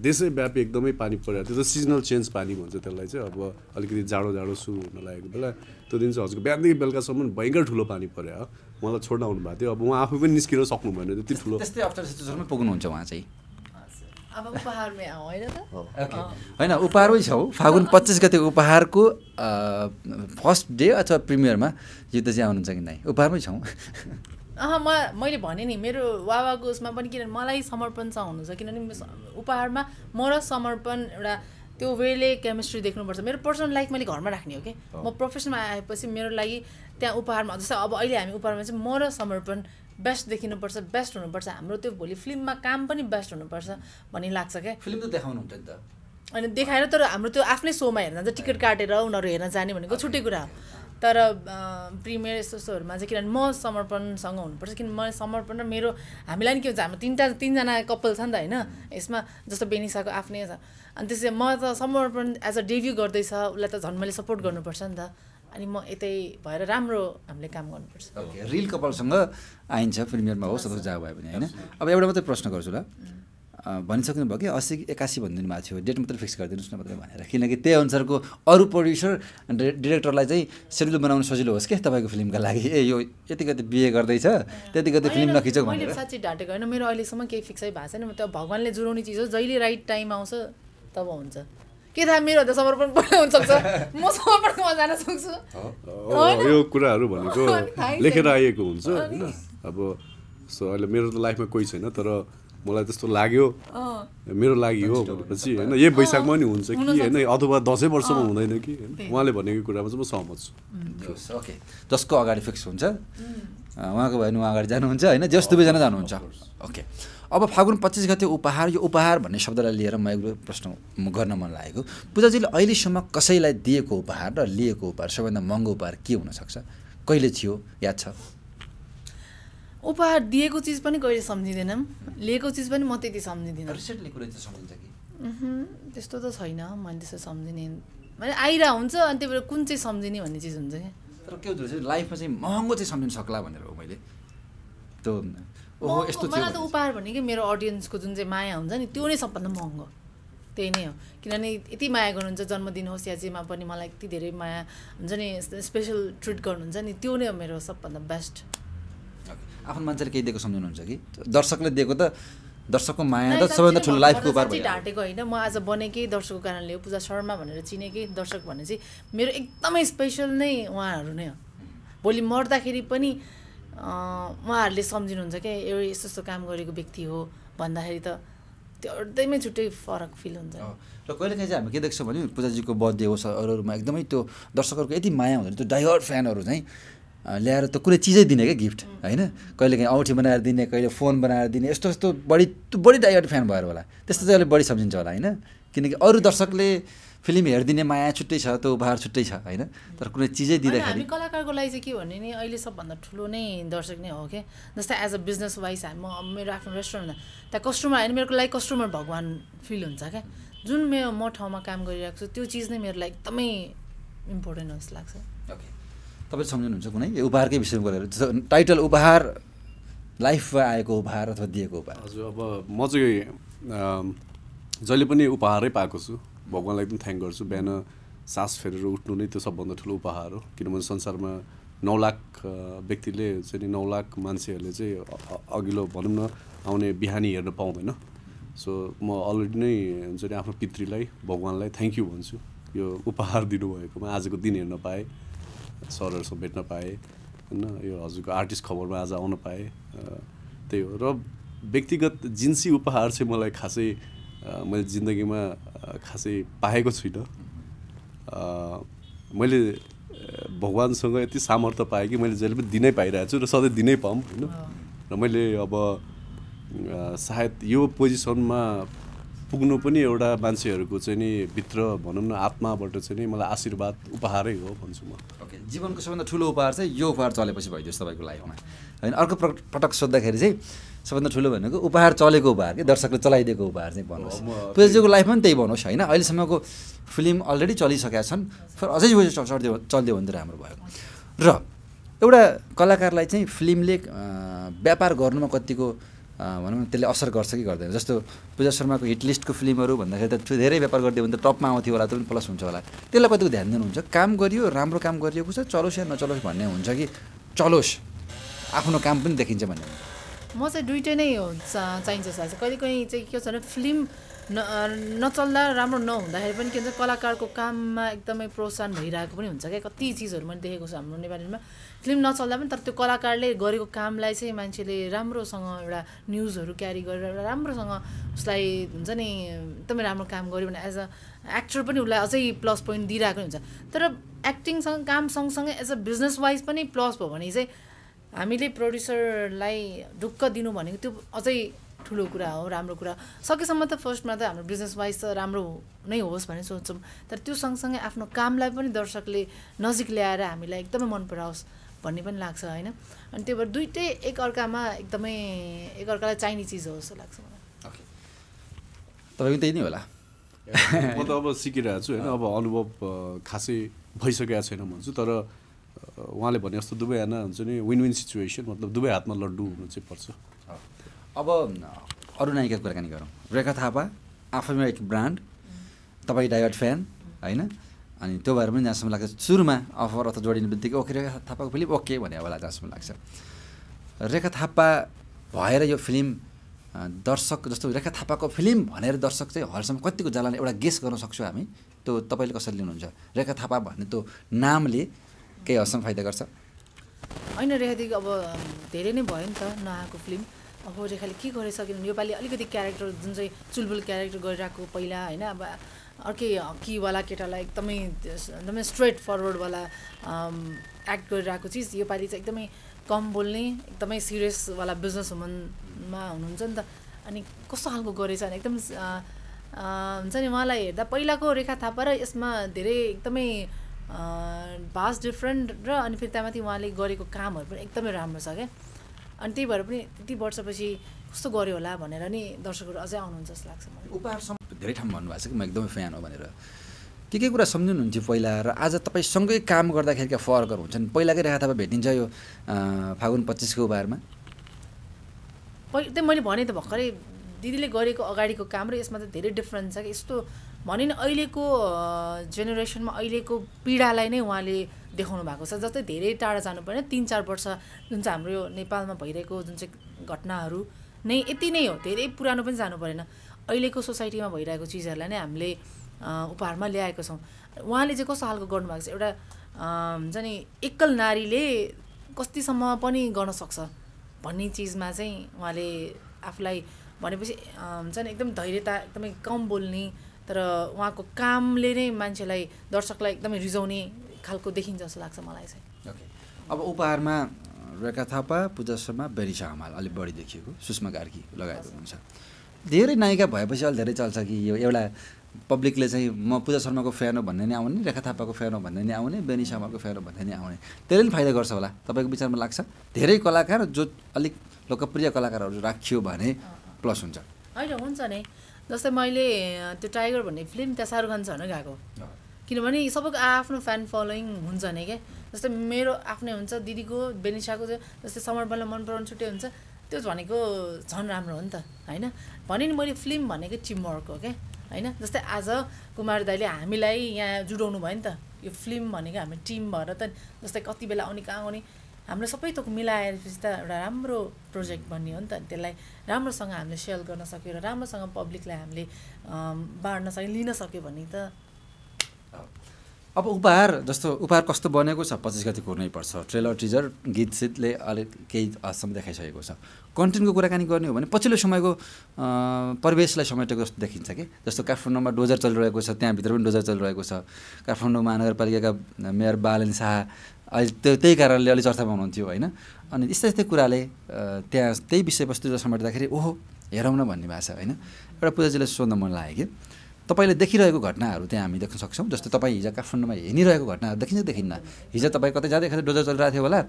देशैव्यापी एकदमै पानी परेको थियो। त्यो सिजनल चेन्ज पानी भन्छ त्यसलाई चाहिँ। अब अलिकति जाडो जाडो सुरु हुन लागेको बेला त्यो दिन चाहिँ हजुरको बिहानदेखि बेलुकासम्म भयङ्कर ठुलो पानी पऱ्यो हो। मलाई छोड्न आउनु भएको थियो। अब उहाँ आफै पनि निस्किन सक्नु भएन त्यति ठुलो। त्यस्तै अप्ठ्यारो सिचुएसनमै पुग्नुहुन्छ उहाँ चाहिँ। होइन उपहारमै छौँ। फागुन पच्चिस गते उपहारको फर्स्ट डे अथवा प्रिमियरमा युद्ध चाहिँ आउनुहुन्छ कि नै उपहारमै छौँ। अह म मैले भने नि मेरो वावाको उसमा पनि किनभने मलाई समर्पण छ। किनभने म स- उपहारमा म र समर्पण एउटा त्यो वेले केमिस्ट्री देख्नुपर्छ। मेरो पर्सनल लाइफ मैले घरमा राख्ने हो कि? म प्रोफेसनमा आएपछि मेरो लागि त्यहाँ उपहारमा जस्तै अब अहिले हामी उपहारमा चाहिँ म र समर्पण बेस्ट देखिनुपर्छ बेस्ट हुनुपर्छ। हाम्रो त्यो भोलि फिल्ममा काम पनि बेस्ट हुनुपर्छ भन्ने लाग्छ क्या फिल्म त देखाउनुहुन्छ नि त। अनि देखाएर तर हाम्रो त्यो आफ्नै सोमा हेर्न जान्छ टिकट काटेर उनीहरू हेर्न जाने भनेको छुट्टै कुरा हो। तर प्रिमियर यस्तो यस्तोहरूमा चाहिँ किनभने म समर्पणसँग हुनुपर्छ किन म समर्पण र मेरो हामीलाई नि के हुन्छ हाम्रो तिनवटा तिनजना कपाल छ नि त होइन? यसमा जस्तो बेनिसाको आफ्नै छ। अनि त्यसै म त समर्पण एज अ डेब्यू गर्दैछ उसलाई त झन् मैले सपोर्ट गर्नुपर्छ नि त। अनि म यतै भएर राम्रो हामीले काम गर्नुपर्छ। रिल कपालसँग आइन्छ प्रिमियरमा होस् अथवा जहाँ भए पनि होइन? अब एउटा मात्रै प्रश्न गर्छु ल। अँ, भनिसक्नु भयो कि अस्सी एकासी भनिदिनु भएको थियो डेट मात्रै फिक्स गरिदिनुहोस् न मात्रै भनेर। किनकि त्यही अनुसारको अरू प्रड्युसर डिरेक्टरलाई चाहिँ सेड्युल बनाउनु सजिलो होस् क्या तपाईँको फिल्मका लागि? ए यो यति कति बिहे गर्दैछ। त्यति कति फिल्म नखिचौँ भनेर। साँच्चै ढाँटेको होइन मेरो अहिलेसम्म केही फिक्सै भएको छैन। म त भगवान्ले जुराउने चिज हो जहिले राइट टाइम आउँछ। तब हुन्छ। के थाहा मेरो त समर्पण पहिला हुनसक्छ। म [laughs] समर्पणमा जान सक्छु। यो कुराहरू भनेको। [laughs] लेखेर आइएको हुन्छ होइन। अब सो अहिले मेरो त लाइफमा कोही छैन तर मलाई त्यस्तो लाग्यो। मेरो लागि हो भनेपछि होइन यही वैशाखमा नि हुन्छ कि होइन अथवा दसैँ वर्षमा हुँदैन कि होइन। उहाँले भनेको कुरामा चाहिँ म सहमत छु। ओके। जसको अगाडि फिक्स हुन्छ उहाँको भयो भने उहाँ अगाडि जानुहुन्छ होइन? जस दुवैजना जानुहुन्छ। ओके। अब फागुन पच्चिस गते उपहार यो उपहार भन्ने शब्दलाई लिएर म एक प्रश्न गर्न मन लागेको पूजाजीले अहिलेसम्म कसैलाई दिएको उपहार र लिएको उपहार सबैभन्दा महँगो उपहार के हुनसक्छ? कहिले थियो? याद छ? उपहार दिएको चिज पनि कहिले सम्झिँदैनौँ लिएको चिज पनि म त्यति सम्झिँदिनँ। रिसेन्टली कुरै चाहिँ सम्झिन्छ कि? उहुँ, त्यस्तो त छैन। मैले त्यस्तो सम्झिने मैले आइरह हुन्छ अनि त्यही भएर कुन चाहिँ सम्झिने भन्ने चिज हुन्छ क्या तर के हुँदो रहेछ लाइफमा चाहिँ महँगो चाहिँ सम्झिन सक्ला भनेर हो मैले। त्यो ओहो यस्तो थियो मलाई त। उपहार भनेकै मेरो अडियन्सको जुन चाहिँ माया हुन्छ नि त्यो नै सबभन्दा महँगो। त्यही नै हो। किनभने यति माया गर्नुहुन्छ जन्मदिन होस् या जेमा पनि मलाई यति धेरै माया हुन्छ नि स्पेसल ट्रिट गर्नुहुन्छ नि त्यो नै हो मेरो सबभन्दा बेस्ट। आफ्नो मान्छेले केही दिएको सम्झिनुहुन्छ कि? दर्शकले दिएको त दर्शकको माया त सबैभन्दा ठुलो लाइफको उपहार भयो ढाँटेको होइन। म आज बनेकै दर्शकको कारणले हो। पूजा शर्मा भनेर चिनेकै दर्शक भने चाहिँ मेरो एकदमै स्पेसल नै उहाँहरू नै हो। भोलि मर्दाखेरि पनि उहाँहरूले सम्झिनुहुन्छ क्या एउटा यस्तो यस्तो काम गरेको व्यक्ति हो भन्दाखेरि त त्यो एकदमै छुट्टै फरक फिल हुन्छ। र कहिले काहीँ चाहिँ हामी के देख्छौँ भने पूजाजीको बर्थडे होस् अरूहरूमा एकदमै त्यो दर्शकहरूको यति माया हुँदैन त्यो डाइहर्ड फ्यानहरू चाहिँ ल्याएर त कुनै चिजै दिने क्या गिफ्ट होइन? कहिले काहीँ औँठी बनाएर दिने कहिले फोन बनाएर दिने यस्तो यस्तो बढी बढी डाइहर्ड फ्यान भएर होला। त्यस्तो चाहिँ अलिक बढी सम्झिन्छ होला होइन? किनकि अरू दर्शकले फिल्म हेरिदिने माया छुट्टै छ त्यो उपहार छुट्टै छ होइन? तर कुनै चिजै दिँदाखेरि हामी कलाकारको लागि चाहिँ के भने नि अहिले सबभन्दा ठुलो नै दर्शक नै हो क्या? जस्तै एज अ बिजनेस वाइज हामी म मेरो आफ्नो रेस्टुरेन्ट त्यहाँ कस्टमर होइन मेरो लागि कस्टमर भगवान् फिल हुन्छ क्या? जुन मेरो म ठाउँमा काम गरिरहेको छु त्यो चिज नै मेरो लागि एकदमै इम्पोर्टेन्ट हो जस्तो लाग्छ। ओके तपाईँले सम्झिनुहुन्छ कुनै? यो उपहारकै विषयमा गरेर जस्तो टाइटल उपहार लाइफमा आएको उपहार अथवा दिएको उपहार? हजुर अब म चाहिँ जहिले पनि उपहारै पाएको छु। भगवान्लाई एकदम थ्याङ्क गर्छु। बिहान सास फेरेर उठ्नु नै त्यो सबभन्दा ठुलो उपहार हो। किनभने संसारमा नौ लाख व्यक्तिले चाहिँ नि लाख मान्छेहरूले चाहिँ अघिल्लो भनौँ न आउने बिहानी हेर्न पाउँदैन। सो म अलरेडी नै हुन्छ नि आफ्नो पितृलाई भगवान्लाई थ्याङ्क यू भन्छु। यो उपहार दिनुभएकोमा आजको दिन हेर्न पाएँ सरहरूसँग भेट्न पाएँ होइन यो हजुरको आर्टिस्ट खबरमा आज आउन पाएँ त्यही हो। र व्यक्तिगत जिन्सी उपहार चाहिँ मलाई खासै मैले जिन्दगीमा खासै पाएको छुइनँ। मैले भगवान्सँग यति सामर्थ्य पाएँ कि मैले जहिले पनि दिनै पाइरहेको छु र सधैँ दिनै पाऊँ होइन। र मैले अब सायद यो पोजिसनमा पुग्नु पनि एउटा मान्छेहरूको चाहिँ नि भित्र भनौँ न आत्माबाट चाहिँ नि मलाई आशीर्वाद उपहारै हो भन्छु म। ओके जीवनको सबभन्दा ठुलो उपहार चाहिँ यो उपहार चलेपछि भइदियोस् तपाईँको लाइफमा होइन अर्को पटक सोद्धाखेरि चाहिँ सबभन्दा ठुलो भनेको उपहार चलेको उपहार कि? दर्शकले चलाइदिएको उपहार चाहिँ म- पुजेको लाइफमा पनि त्यही भन्नुहोस् होइन? अहिलेसम्मको फिल्म अलरेडी चलिसकेका छन्। फेरि अझै यो च- चढिदियो चलिदियो भने त राम्रो भयो। र एउटा कलाकारलाई चाहिँ फिल्मले व्यापार गर्नुमा कतिको भनौँ न त्यसले असर गर्छ कि गर्दैन? जस्तो पूजा शर्माको हिट लिस्टको फिल्महरू भन्दाखेरि त धेरै व्यापार गरिदियो भने त टपमा आउँथ्यो होला पनि प्लस हुन्छ होला। त्यसलाई कतिको ध्यान दिनुहुन्छ? काम गरियो राम्रो काम गरिएको छ चलोस् या नचलोस् भन्ने हुन्छ कि? चलोस्। आफ्नो काम पनि देखिन्छ भन्ने हुन्छ। म चाहिँ दुइटै नै चाहिन्छ जस्तो लाग्छ कहिले कहीँ चाहिँ के छ भने फिल्म न नचल्दा राम्रो नहुँदाखेरि पनि के भन्छ कलाकारको काममा एकदमै प्रोत्साहन भइरहेको पनि हुन्छ क्या। कति चिजहरू मैले देखेको छु हाम्रो नेपालीमा। फिल्म नचल्दा पनि तर त्यो कलाकारले गरेको कामलाई चाहिँ मान्छेले राम्रोसँग एउटा न्युजहरू क्यारी गरेर राम्रोसँग उसलाई हुन्छ नि एकदमै राम्रो काम गर्यो भने एज अ एक्टर पनि उसलाई अझै प्लस पोइन्ट दिइरहेको हुन्छ। तर एक्टिङसँग काम सँगसँगै एज अ बिजनेस वाइज पनि प्लस भयो भने चाहिँ हामीले प्रड्युसरलाई ढुक्क दिनु भनेको त्यो अझै ठुलो कुरा हो राम्रो कुरा। सकेसम्म त फर्स्टमा त हाम्रो बिजनेस वाइज त राम्रो नै होस् भन्ने सोच्छौँ। तर त्यो सँगसँगै आफ्नो कामलाई पनि दर्शकले नजिक ल्याएर हामीलाई एकदमै मन पराओस् भन्ने पनि लाग्छ होइन? अनि त्यही भएर दुइटै एकअर्कामा एकदमै एकअर्कालाई चाहिने चिज हो जस्तो लाग्छ मलाई। ओके। तपाईँको त्यही नै होला? म त अब सिकिरहेको छु होइन? अब अनुभव खासै भइसकेको छैन भन्छु तर उहाँले भने जस्तो दुवै हाना हुन्छ नि विन विन सिचुएसन मतलब दुवै हातमा लड्डु हुनु चाहिँ पर्छ। अब अरू नायिकाको कुराकानी गरौँ। रेखा थापा आफैमा एक ब्रान्ड तपाईँ डाइवर्ट फ्यान होइन? अनि त्यो भएर पनि जहाँसम्म लाग्छ सुरुमा अफर अथवा जोडिने बित्तिकै ओके रेखा थापाको फिल्म ओके भन्ने होला जहाँसम्म लाग्छ। रेखा थापा भएर यो फिल्म दर्शक जस्तो रेखा थापाको फिल्म भनेर दर्शक चाहिँ हलसम्म कतिको जलाले एउटा गेस गर्न सक्छौँ हामी त्यो तपाईँले कसरी लिनुहुन्छ? रेखा थापा भन्ने त्यो नामले केही हदसम्म फाइदा गर्छ। होइन रेखादेखि अब धेरै नै भयो नि त नआएको फिल्म। अब रेखाले के गरिसकेन योपालि अलिकति क्यारेक्टर जुन चाहिँ चुलबुल क्यारेक्टर गरिरहेको पहिला होइन? अब अर्कै हक्कीवाला केटालाई एकदमै एकदमै स्ट्रेट फरवर्डवाला एक्ट गरिरहेको चिज। योपालि चाहिँ एकदमै कम बोल्ने एकदमै सिरियसवाला बिजनेस वुमनमा हुनुहुन्छ नि त। अनि कस्तो खालको गरेछ भने एकदम हुन्छ नि? उहाँलाई हेर्दा पहिलाको रेखा थापा र यसमा धेरै एकदमै भास्ट डिफ्रेन्ट र अनि फेरि त्यहाँमाथि उहाँले गरेको कामहरू पनि एकदमै राम्रो छ क्या। अनि त्यही भएर पनि त्यति वर्षपछि कस्तो गर्यो होला भनेर नि दर्शकहरू अझै आउनुहुन्छ जस्तो लाग्छ मलाई। उपहारसम्म धेरै ठाउँ भन्नुभएको छ कि म एकदमै फ्यान हो भनेर। के के कुरा सम्झिनुहुन्थ्यो पहिला र आज तपाईँसँगै काम गर्दाखेरिका फरकहरू हुन्छन् पहिलाकै रेखा थापा भेटिन्छ यो फागुन पच्चिसको उपहारमा। पहि त्यही मैले भने त भर्खरै दिदीले गरेको अगाडिको काम र यसमा त धेरै डिफ्रेन्स छ कि यस्तो भने नि अहिलेको जेनेरेसनमा अहिलेको पीडालाई नै उहाँले देखाउनु भएको छ। जस्तै धेरै टाढा जानु परेन तिन चार वर्ष जुन चाहिँ हाम्रो नेपालमा भइरहेको जुन चाहिँ घटनाहरू नै यति नै हो धेरै पुरानो पनि जानु परेन। अहिलेको सोसाइटीमा भइरहेको चिजहरूलाई नै हामीले उपहारमा ल्याएको छौँ। उहाँले चाहिँ कस्तो खालको गर्नुभएको छ? एउटा हुन्छ नि एकल नारीले कतिसम्म पनि गर्न सक्छ भन्ने चिजमा चाहिँ उहाँले आफूलाई भनेपछि हुन्छ नि एकदम धैर्यता एकदमै कम बोल्ने तर उहाँको कामले नै मान्छेलाई दर्शकलाई एकदमै रिजाउने खालको देखिन्छ जस्तो लाग्छ मलाई चाहिँ। ओके। अब उपहारमा रेखा थापा पूजा शर्मा बेरिसा हमाल अलिक बढी देखिएको। सुषमा कार्की लगायत हुनुहुन्छ। धेरै नायिका भएपछि अलिक धेरै चल्छ कि यो एउटा पब्लिकले चाहिँ म पूजा शर्माको फ्यान हो भन्ने नै आउने रेखा थापाको फ्यान हो भन्ने नै आउने बेनिसा हमालको फ्यान हो भन्ने नै आउने। त्यसले पनि फाइदा गर्छ होला। तपाईँको विचारमा लाग्छ? धेरै कलाकार जो अलिक लोकप्रिय कलाकारहरू राखियो भने प्लस हुन्छ। होइन हुन्छ नि। जस्तै मैले त्यो टाइगर भन्ने फिल्म त्यहाँ शाहरुख खानसँग गएको। किनभने सबैको आफ्नो फ्यान फलोइङ हुन्छ नि क्या जस्तै मेरो आफ्नै हुन्छ दिदीको बेनिसाको जस्तै समर बल्ल मन पराउनु छुट्टै हुन्छ। त्यो भनेको झन् राम्रो हो नि त होइन? भने नि मैले फिल्म भनेको टिमवर्क हो क्या होइन? जस्तै आज कुमार दाईले हामीलाई यहाँ जुडाउनु भयो नि त। यो फिल्म भनेको हामी टिम भएर त जस्तै कति बेला आउने कहाँ आउने हाम्रो सबै थोक मिलाएपछि त एउटा राम्रो प्रोजेक्ट बन्ने हो नि त। त्यसलाई राम्रोसँग हामीले सेयर गर्न सक्यो र राम्रोसँग पब्लिकलाई हामीले बाँड्न सक्यो लिन सक्यो भने त। अब उपहार जस्तो उपहार कस्तो बनेको छ पच्चिस गति पर्छ। ट्रेलर टिजर गीत सितले अलिक केही हदसम्म देखाइसकेको छ। कन्टेन्टको कुराकानी गर्ने हो भने पछिल्लो समयको परिवेशलाई समेटेको जस्तो देखिन्छ कि। जस्तो काठमाडौँमा डोजर चलिरहेको छ त्यहाँभित्र पनि डोजर चलिरहेको छ। काठमाडौँ महानगरपालिकाका मेयर बालन शाह अहिले त्यो त्यही कारणले अलिक चर्चामा हुनुहुन्थ्यो होइन? अनि यस्तै यस्तै कुराले त्यहाँ त्यही विषयवस्तु समेट्दाखेरि ओहो हेरौँ न भन्ने भएको छ होइन? एउटा पूजाजीलाई सोध्न मन लाग्यो कि? तपाईँले देखिरहेको घटनाहरू त्यहाँ हामी देख्न सक्छौँ जस्तै तपाईँ हिजो काठमाडौँमा हिँडिरहेको घटनाहरू देखिन्छ देखिन्न। हिजो तपाईँ कतै जाँदै खाँदै डोजर चलिरहेको थियो होला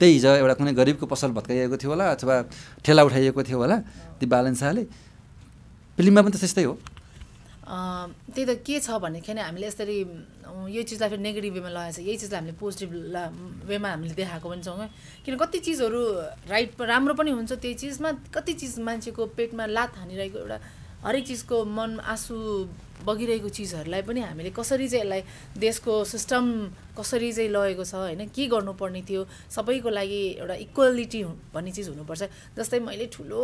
त्यही हिजो एउटा कुनै गरिबको पसल भत्काइएको थियो होला अथवा ठेला उठाइएको थियो होला ती बालन शाहले। फिल्ममा पनि त त्यस्तै हो। त्यही त के छ भनेदेखि हामीले यसरी यो चिजलाई फेरि नेगेटिभ वेमा लगाएको छ यही चिजलाई हामीले पोजिटिभ वेमा हामीले देखाएको पनि छौँ किन कति चिजहरू राइट राम्रो पनि हुन्छ त्यही चिजमा कति चिज मान्छेको पेटमा लात हानिरहेको एउटा हरेक चिजको मन आँसु बगिरहेको चिजहरूलाई पनि हामीले कसरी चाहिँ यसलाई देशको सिस्टम कसरी चाहिँ लगेको छ होइन? के गर्नुपर्ने थियो? सबैको लागि एउटा इक्वालिटी भन्ने चिज हुनुपर्छ। जस्तै मैले ठुलो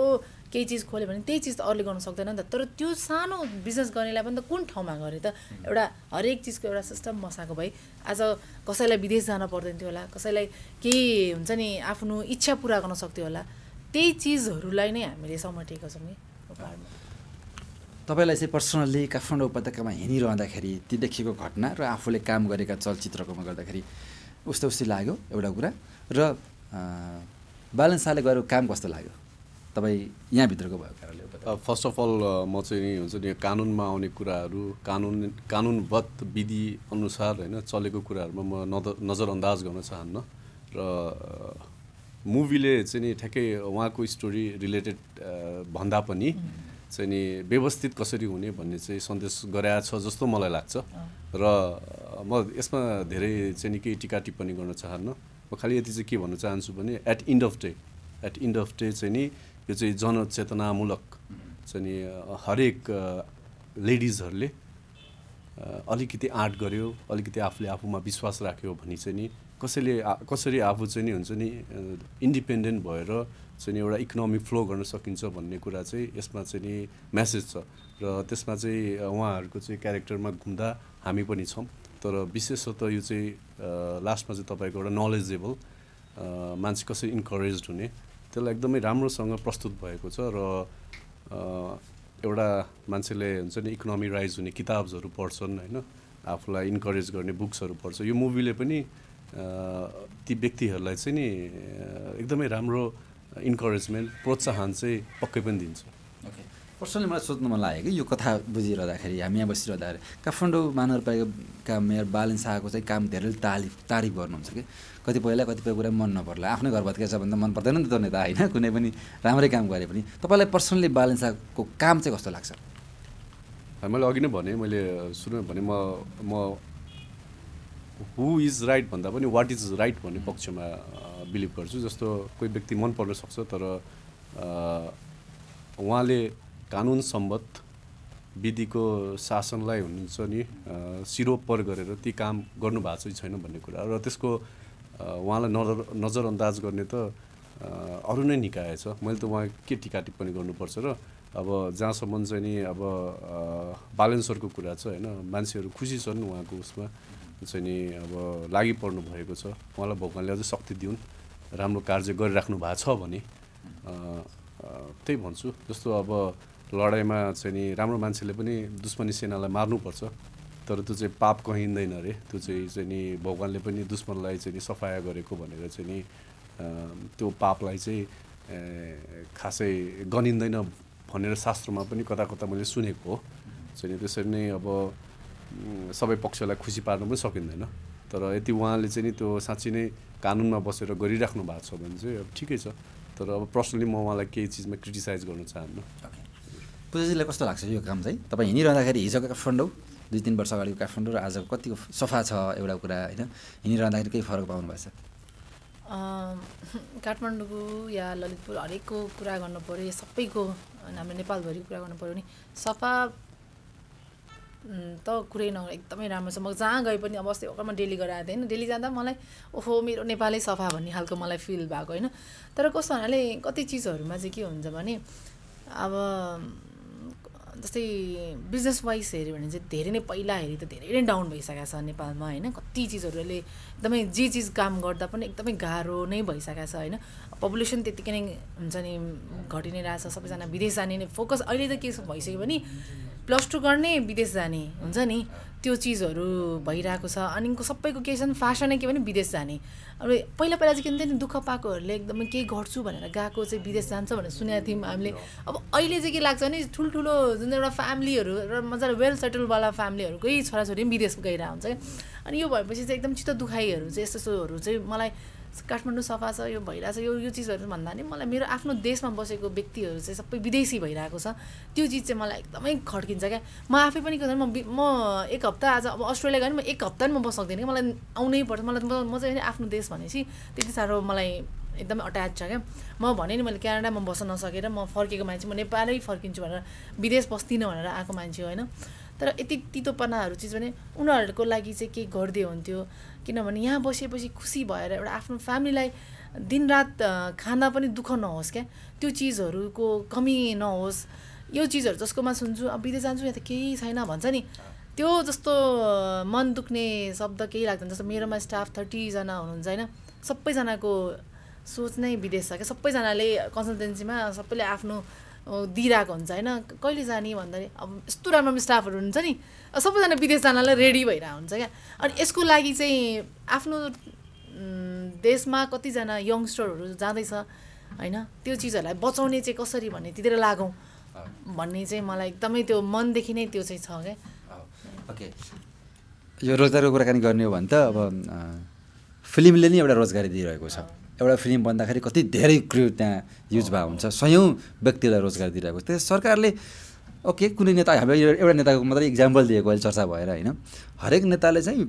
केही चिज खोलेँ भने त्यही चिज त अरूले गर्नु सक्दैन नि त। तर त्यो सानो बिजनेस गर्नेलाई पनि त कुन ठाउँमा गरेँ त? एउटा हरेक चिजको एउटा सिस्टम बसाएको भए आज कसैलाई विदेश जान पर्दैन थियो होला कसैलाई केही हुन्छ नि आफ्नो इच्छा पुरा गर्न सक्थ्यो होला। त्यही चिजहरूलाई नै हामीले समेटेका छौँ कि उपहारमा। तपाईँलाई चाहिँ पर्सनल्ली काठमाडौँ उपत्यकामा हिँडिरहँदाखेरि ती देखिएको घटना र आफूले काम गरेका चलचित्रकोमा गर्दाखेरि उस्तै उस्तै लाग्यो एउटा कुरा। र बालन शाहले गरेको काम कस्तो लाग्यो? तपाईँ यहाँभित्रको भएको कारणले फर्स्ट अफ अल म चाहिँ नि हुन्छ नि कानुनमा आउने कुराहरू कानुन कानुनबद्ध विधि अनुसार होइन चलेको कुराहरूमा म नद नजरअन्दाज गर्न चाहन्न। र मुभीले चाहिँ नि ठ्याक्कै उहाँको स्टोरी रिलेटेड भन्दा पनि चाहिँ नि व्यवस्थित कसरी हुने भन्ने चाहिँ सन्देश गराएको छ जस्तो मलाई लाग्छ। र म यसमा धेरै चाहिँ नि केही टिका टिप्पणी गर्न चाहन्न। म खालि यति चाहिँ के भन्न चाहन्छु भने at end of day at end of day चाहिँ नि यो चाहिँ जनचेतनामूलक चाहिँ नि हरेक लेडिजहरूले अलिकति आँट गऱ्यो अलिकति आफूले आफूमा विश्वास राख्यो भने चाहिँ नि कसैले कसरी आफू चाहिँ नि हुन्छ नि इन्डिपेन्डेन्ट भएर चाहिँ एउटा इकोनोमी फ्लो गर्न सकिन्छ भन्ने कुरा चाहिँ यसमा चाहिँ नि म्यासेज छ। र त्यसमा चाहिँ उहाँहरूको चाहिँ क्यारेक्टरमा घुम्दा हामी पनि छौँ। तर विशेषतः यो चाहिँ लास्टमा चाहिँ तपाईँको एउटा नलेजेबल मान्छे कसरी इन्करेज हुने त्यसलाई एकदमै राम्रोसँग प्रस्तुत भएको छ र एउटा मान्छेले हुन्छ नि इकोनोमी राइज हुने किताब्सहरू पढ्छन् होइन। आफूलाई इन्करेज गर्ने बुक्सहरू पढ्छ। यो मुभीले पनि ती व्यक्तिहरूलाई चाहिँ नि एकदमै राम्रो इन्करेजमेन्ट प्रोत्साहन चाहिँ पक्कै पनि दिन्छ। ओके पर्सनली मलाई सोध्नु मन लाग्यो कि यो कथा बुझिरहँदाखेरि हामी यहाँ बसिरहँदाखेरि काठमाडौँ महानगरपालिकाका मेयर बालन शाहको चाहिँ काम धेरैले तारिफ तारिफ गर्नुहुन्छ कि? कतिपयलाई कतिपय कुरा मन नपर्ला। आफ्नै छ भने त मन पर्दैन नि त नेता होइन? कुनै पनि राम्रै काम गरे पनि। तपाईँलाई पर्सनली बालन शाहको काम चाहिँ कस्तो लाग्छ? मैले अघि नै भने मैले सुरु भने म म हु इज राइट भन्दा पनि वाट इज राइट भन्ने पक्षमा बिलिभ गर्छु। जस्तो कोही व्यक्ति मन पर्न सक्छ तर उहाँले कानुन सम्बद्ध विधिको शासनलाई हुनुहुन्छ नि सिरोपर गरेर ती काम गर्नुभएको चाहिँ छैन भन्ने कुरा। र त्यसको उहाँलाई नजर नजरअन्दाज गर्ने त अरू नै निकाय छ। मैले त उहाँ के टिका टिप्पणी गर्नुपर्छ र अब जहाँसम्म चाहिँ नि अब बालेन्सरको कुरा छ होइन? मान्छेहरू खुसी छन् उहाँको उसमा। चाहिँ नि अब लागि पर्नु भएको छ। उहाँलाई भगवान्ले अझै शक्ति दिउन् राम्रो कार्य गरिराख्नु भएको छ भने त्यही भन्छु। जस्तो अब लडाइँमा चाहिँ नि राम्रो मान्छेले पनि दुश्मनी सेनालाई मार्नुपर्छ तर त्यो चाहिँ पाप कहिँदैन अरे त्यो चाहिँ चाहिँ नि भगवान्ले पनि दुश्मनलाई चाहिँ नि सफाया गरेको भनेर चाहिँ नि त्यो पापलाई चाहिँ खासै गनिँदैन भनेर शास्त्रमा पनि कता कता मैले सुनेको हो। चाहिँ त्यसरी नै अब सबै पक्षलाई खुसी पार्नु पनि सकिँदैन। तर यदि उहाँले चाहिँ नि त्यो साँच्ची नै कानुनमा बसेर गरिराख्नु भएको छ भने चाहिँ अब ठिकै छ। तर अब पर्सनली म उहाँलाई केही चिजमा क्रिटिसाइज गर्न चाहन्न। पूजाजीलाई कस्तो लाग्छ यो काम चाहिँ? तपाईँ हिँडिरहँदाखेरि हिजोको काठमाडौँ दुई तिन वर्ष अगाडिको काठमाडौँ र आज कतिको सफा छ एउटा कुरा होइन? हिँडिरहँदाखेरि केही फरक पाउनु भएको छ अँ, [laughs] काठमाडौँको या ललितपुर हरेकको कुरा गर्नु पऱ्यो या सबैको अनि हाम्रो नेपालभरिको कुरा गर्नु पऱ्यो भने सफा त कुरै न एकदमै राम्रो छ। म जहाँ गए पनि अब अस्ति भर्खर म डेली गएर आएको थिएँ होइन। डेली जाँदा मलाई ओहो मेरो नेपालै सफा भन्ने खालको मलाई फिल भएको होइन। तर कस्तो हुनाले कति चिजहरूमा चाहिँ के हुन्छ भने अब जस्तै बिजनेस वाइज हेऱ्यो भने चाहिँ धेरै नै पहिला हेरी त धेरै नै डाउन भइसकेको छ नेपालमा होइन। कति चिजहरूले एकदमै जे चिज काम गर्दा पनि एकदमै गाह्रो नै भइसकेको छ होइन। पपुलेसन त्यत्तिकै नै हुन्छ नि घटि नै रहेछ। सबैजना विदेश जाने नै फोकस अहिले त के भइसक्यो भने प्लस टू गर्ने विदेश जाने हुन्छ नि? त्यो चिजहरू भइरहेको छ। अनि सबैको के छ भने फेसनै के भने विदेश जाने। अब पहिला पहिला चाहिँ के नि दुःख पाएकोहरूले एकदमै केही गर्छु भनेर गएको चाहिँ विदेश जान्छ भनेर सुनेको थियौँ हामीले। अब अहिले चाहिँ के लाग्छ भने ठुल्ठुलो जुन एउटा फ्यामिलीहरू र मजाले वेल सेटलवाला फ्यामिलीहरूकै छोराछोरी पनि विदेश गइरहेको हुन्छ। क्या अनि यो भएपछि चाहिँ एकदम चित्त दुखाइहरू चाहिँ यस्तो यस्तोहरू चाहिँ मलाई काठमाडौँ सफा छ यो भइरहेछ यो यो चिजहरू भन्दा नि मलाई मेरो आफ्नो देशमा बसेको व्यक्तिहरू चाहिँ सबै विदेशी भइरहेको छ। त्यो चिज चाहिँ मलाई एकदमै खड्किन्छ क्या। म आफै पनि के म म एक हप्ता आज अब अस्ट्रेलिया गएँ म एक हप्ता पनि म बस्न कि मलाई आउनै पर्छ। मलाई म चाहिँ आफ्नो देश भनेपछि त्यति साह्रो मलाई एकदमै अट्याच छ क्या। म भने नि मैले क्यानाडामा बस्न नसकेर म फर्केको मान्छे म नेपालै फर्किन्छु भनेर विदेश बस्दिनँ भनेर आएको मान्छे हो होइन? तर यति तितोपनाहरू चिज भने उनीहरूको लागि चाहिँ केही गरिदियो हुन्थ्यो। किनभने यहाँ बसेपछि खुसी भएर एउटा आफ्नो फ्यामिलीलाई दिनरात खाना पनि दुःख नहोस् क्या। त्यो चिजहरूको कमी नहोस्। यो चिजहरू जसकोमा सुन्छु अब विदेश जान्छु यहाँ त केही छैन भन्छ नि। त्यो जस्तो मन दुख्ने शब्द केही लाग्दैन। जस्तो मेरोमा स्टाफ थर्टीजना हुनुहुन्छ होइन? सबैजनाको सोच नै विदेश छ क्या। सबैजनाले कन्सल्टेन्सीमा सबैले आफ्नो दिइरहेको हुन्छ होइन? कहिले जाने भन्दाखेरि अब यस्तो राम्रो राम्रो स्टाफहरू हुन्छ नि सबैजना विदेश जानलाई रेडी भइरहेको हुन्छ क्या। अनि यसको लागि चाहिँ आफ्नो देशमा कतिजना यङ्स्टरहरू जाँदैछ होइन? त्यो चिजहरूलाई बचाउने चाहिँ कसरी भन्ने त्यतिर लागौँ भन्ने चाहिँ मलाई एकदमै त्यो मनदेखि नै त्यो चाहिँ छ क्या। ओके। यो रोजगारको कुराकानी गर्ने हो भने त अब फिल्मले नै एउटा रोजगारी दिइरहेको छ। एउटा फिल्म बन्दाखेरि कति धेरै क्रिउ त्यहाँ युज भएको हुन्छ सयौँ व्यक्तिलाई रोजगार दिइरहेको त्यस सरकारले ओके कुनै नेता हाम्रो यो एउटा नेताको मात्रै इक्जाम्पल दिएको अहिले चर्चा भएर होइन हरेक नेताले चाहिँ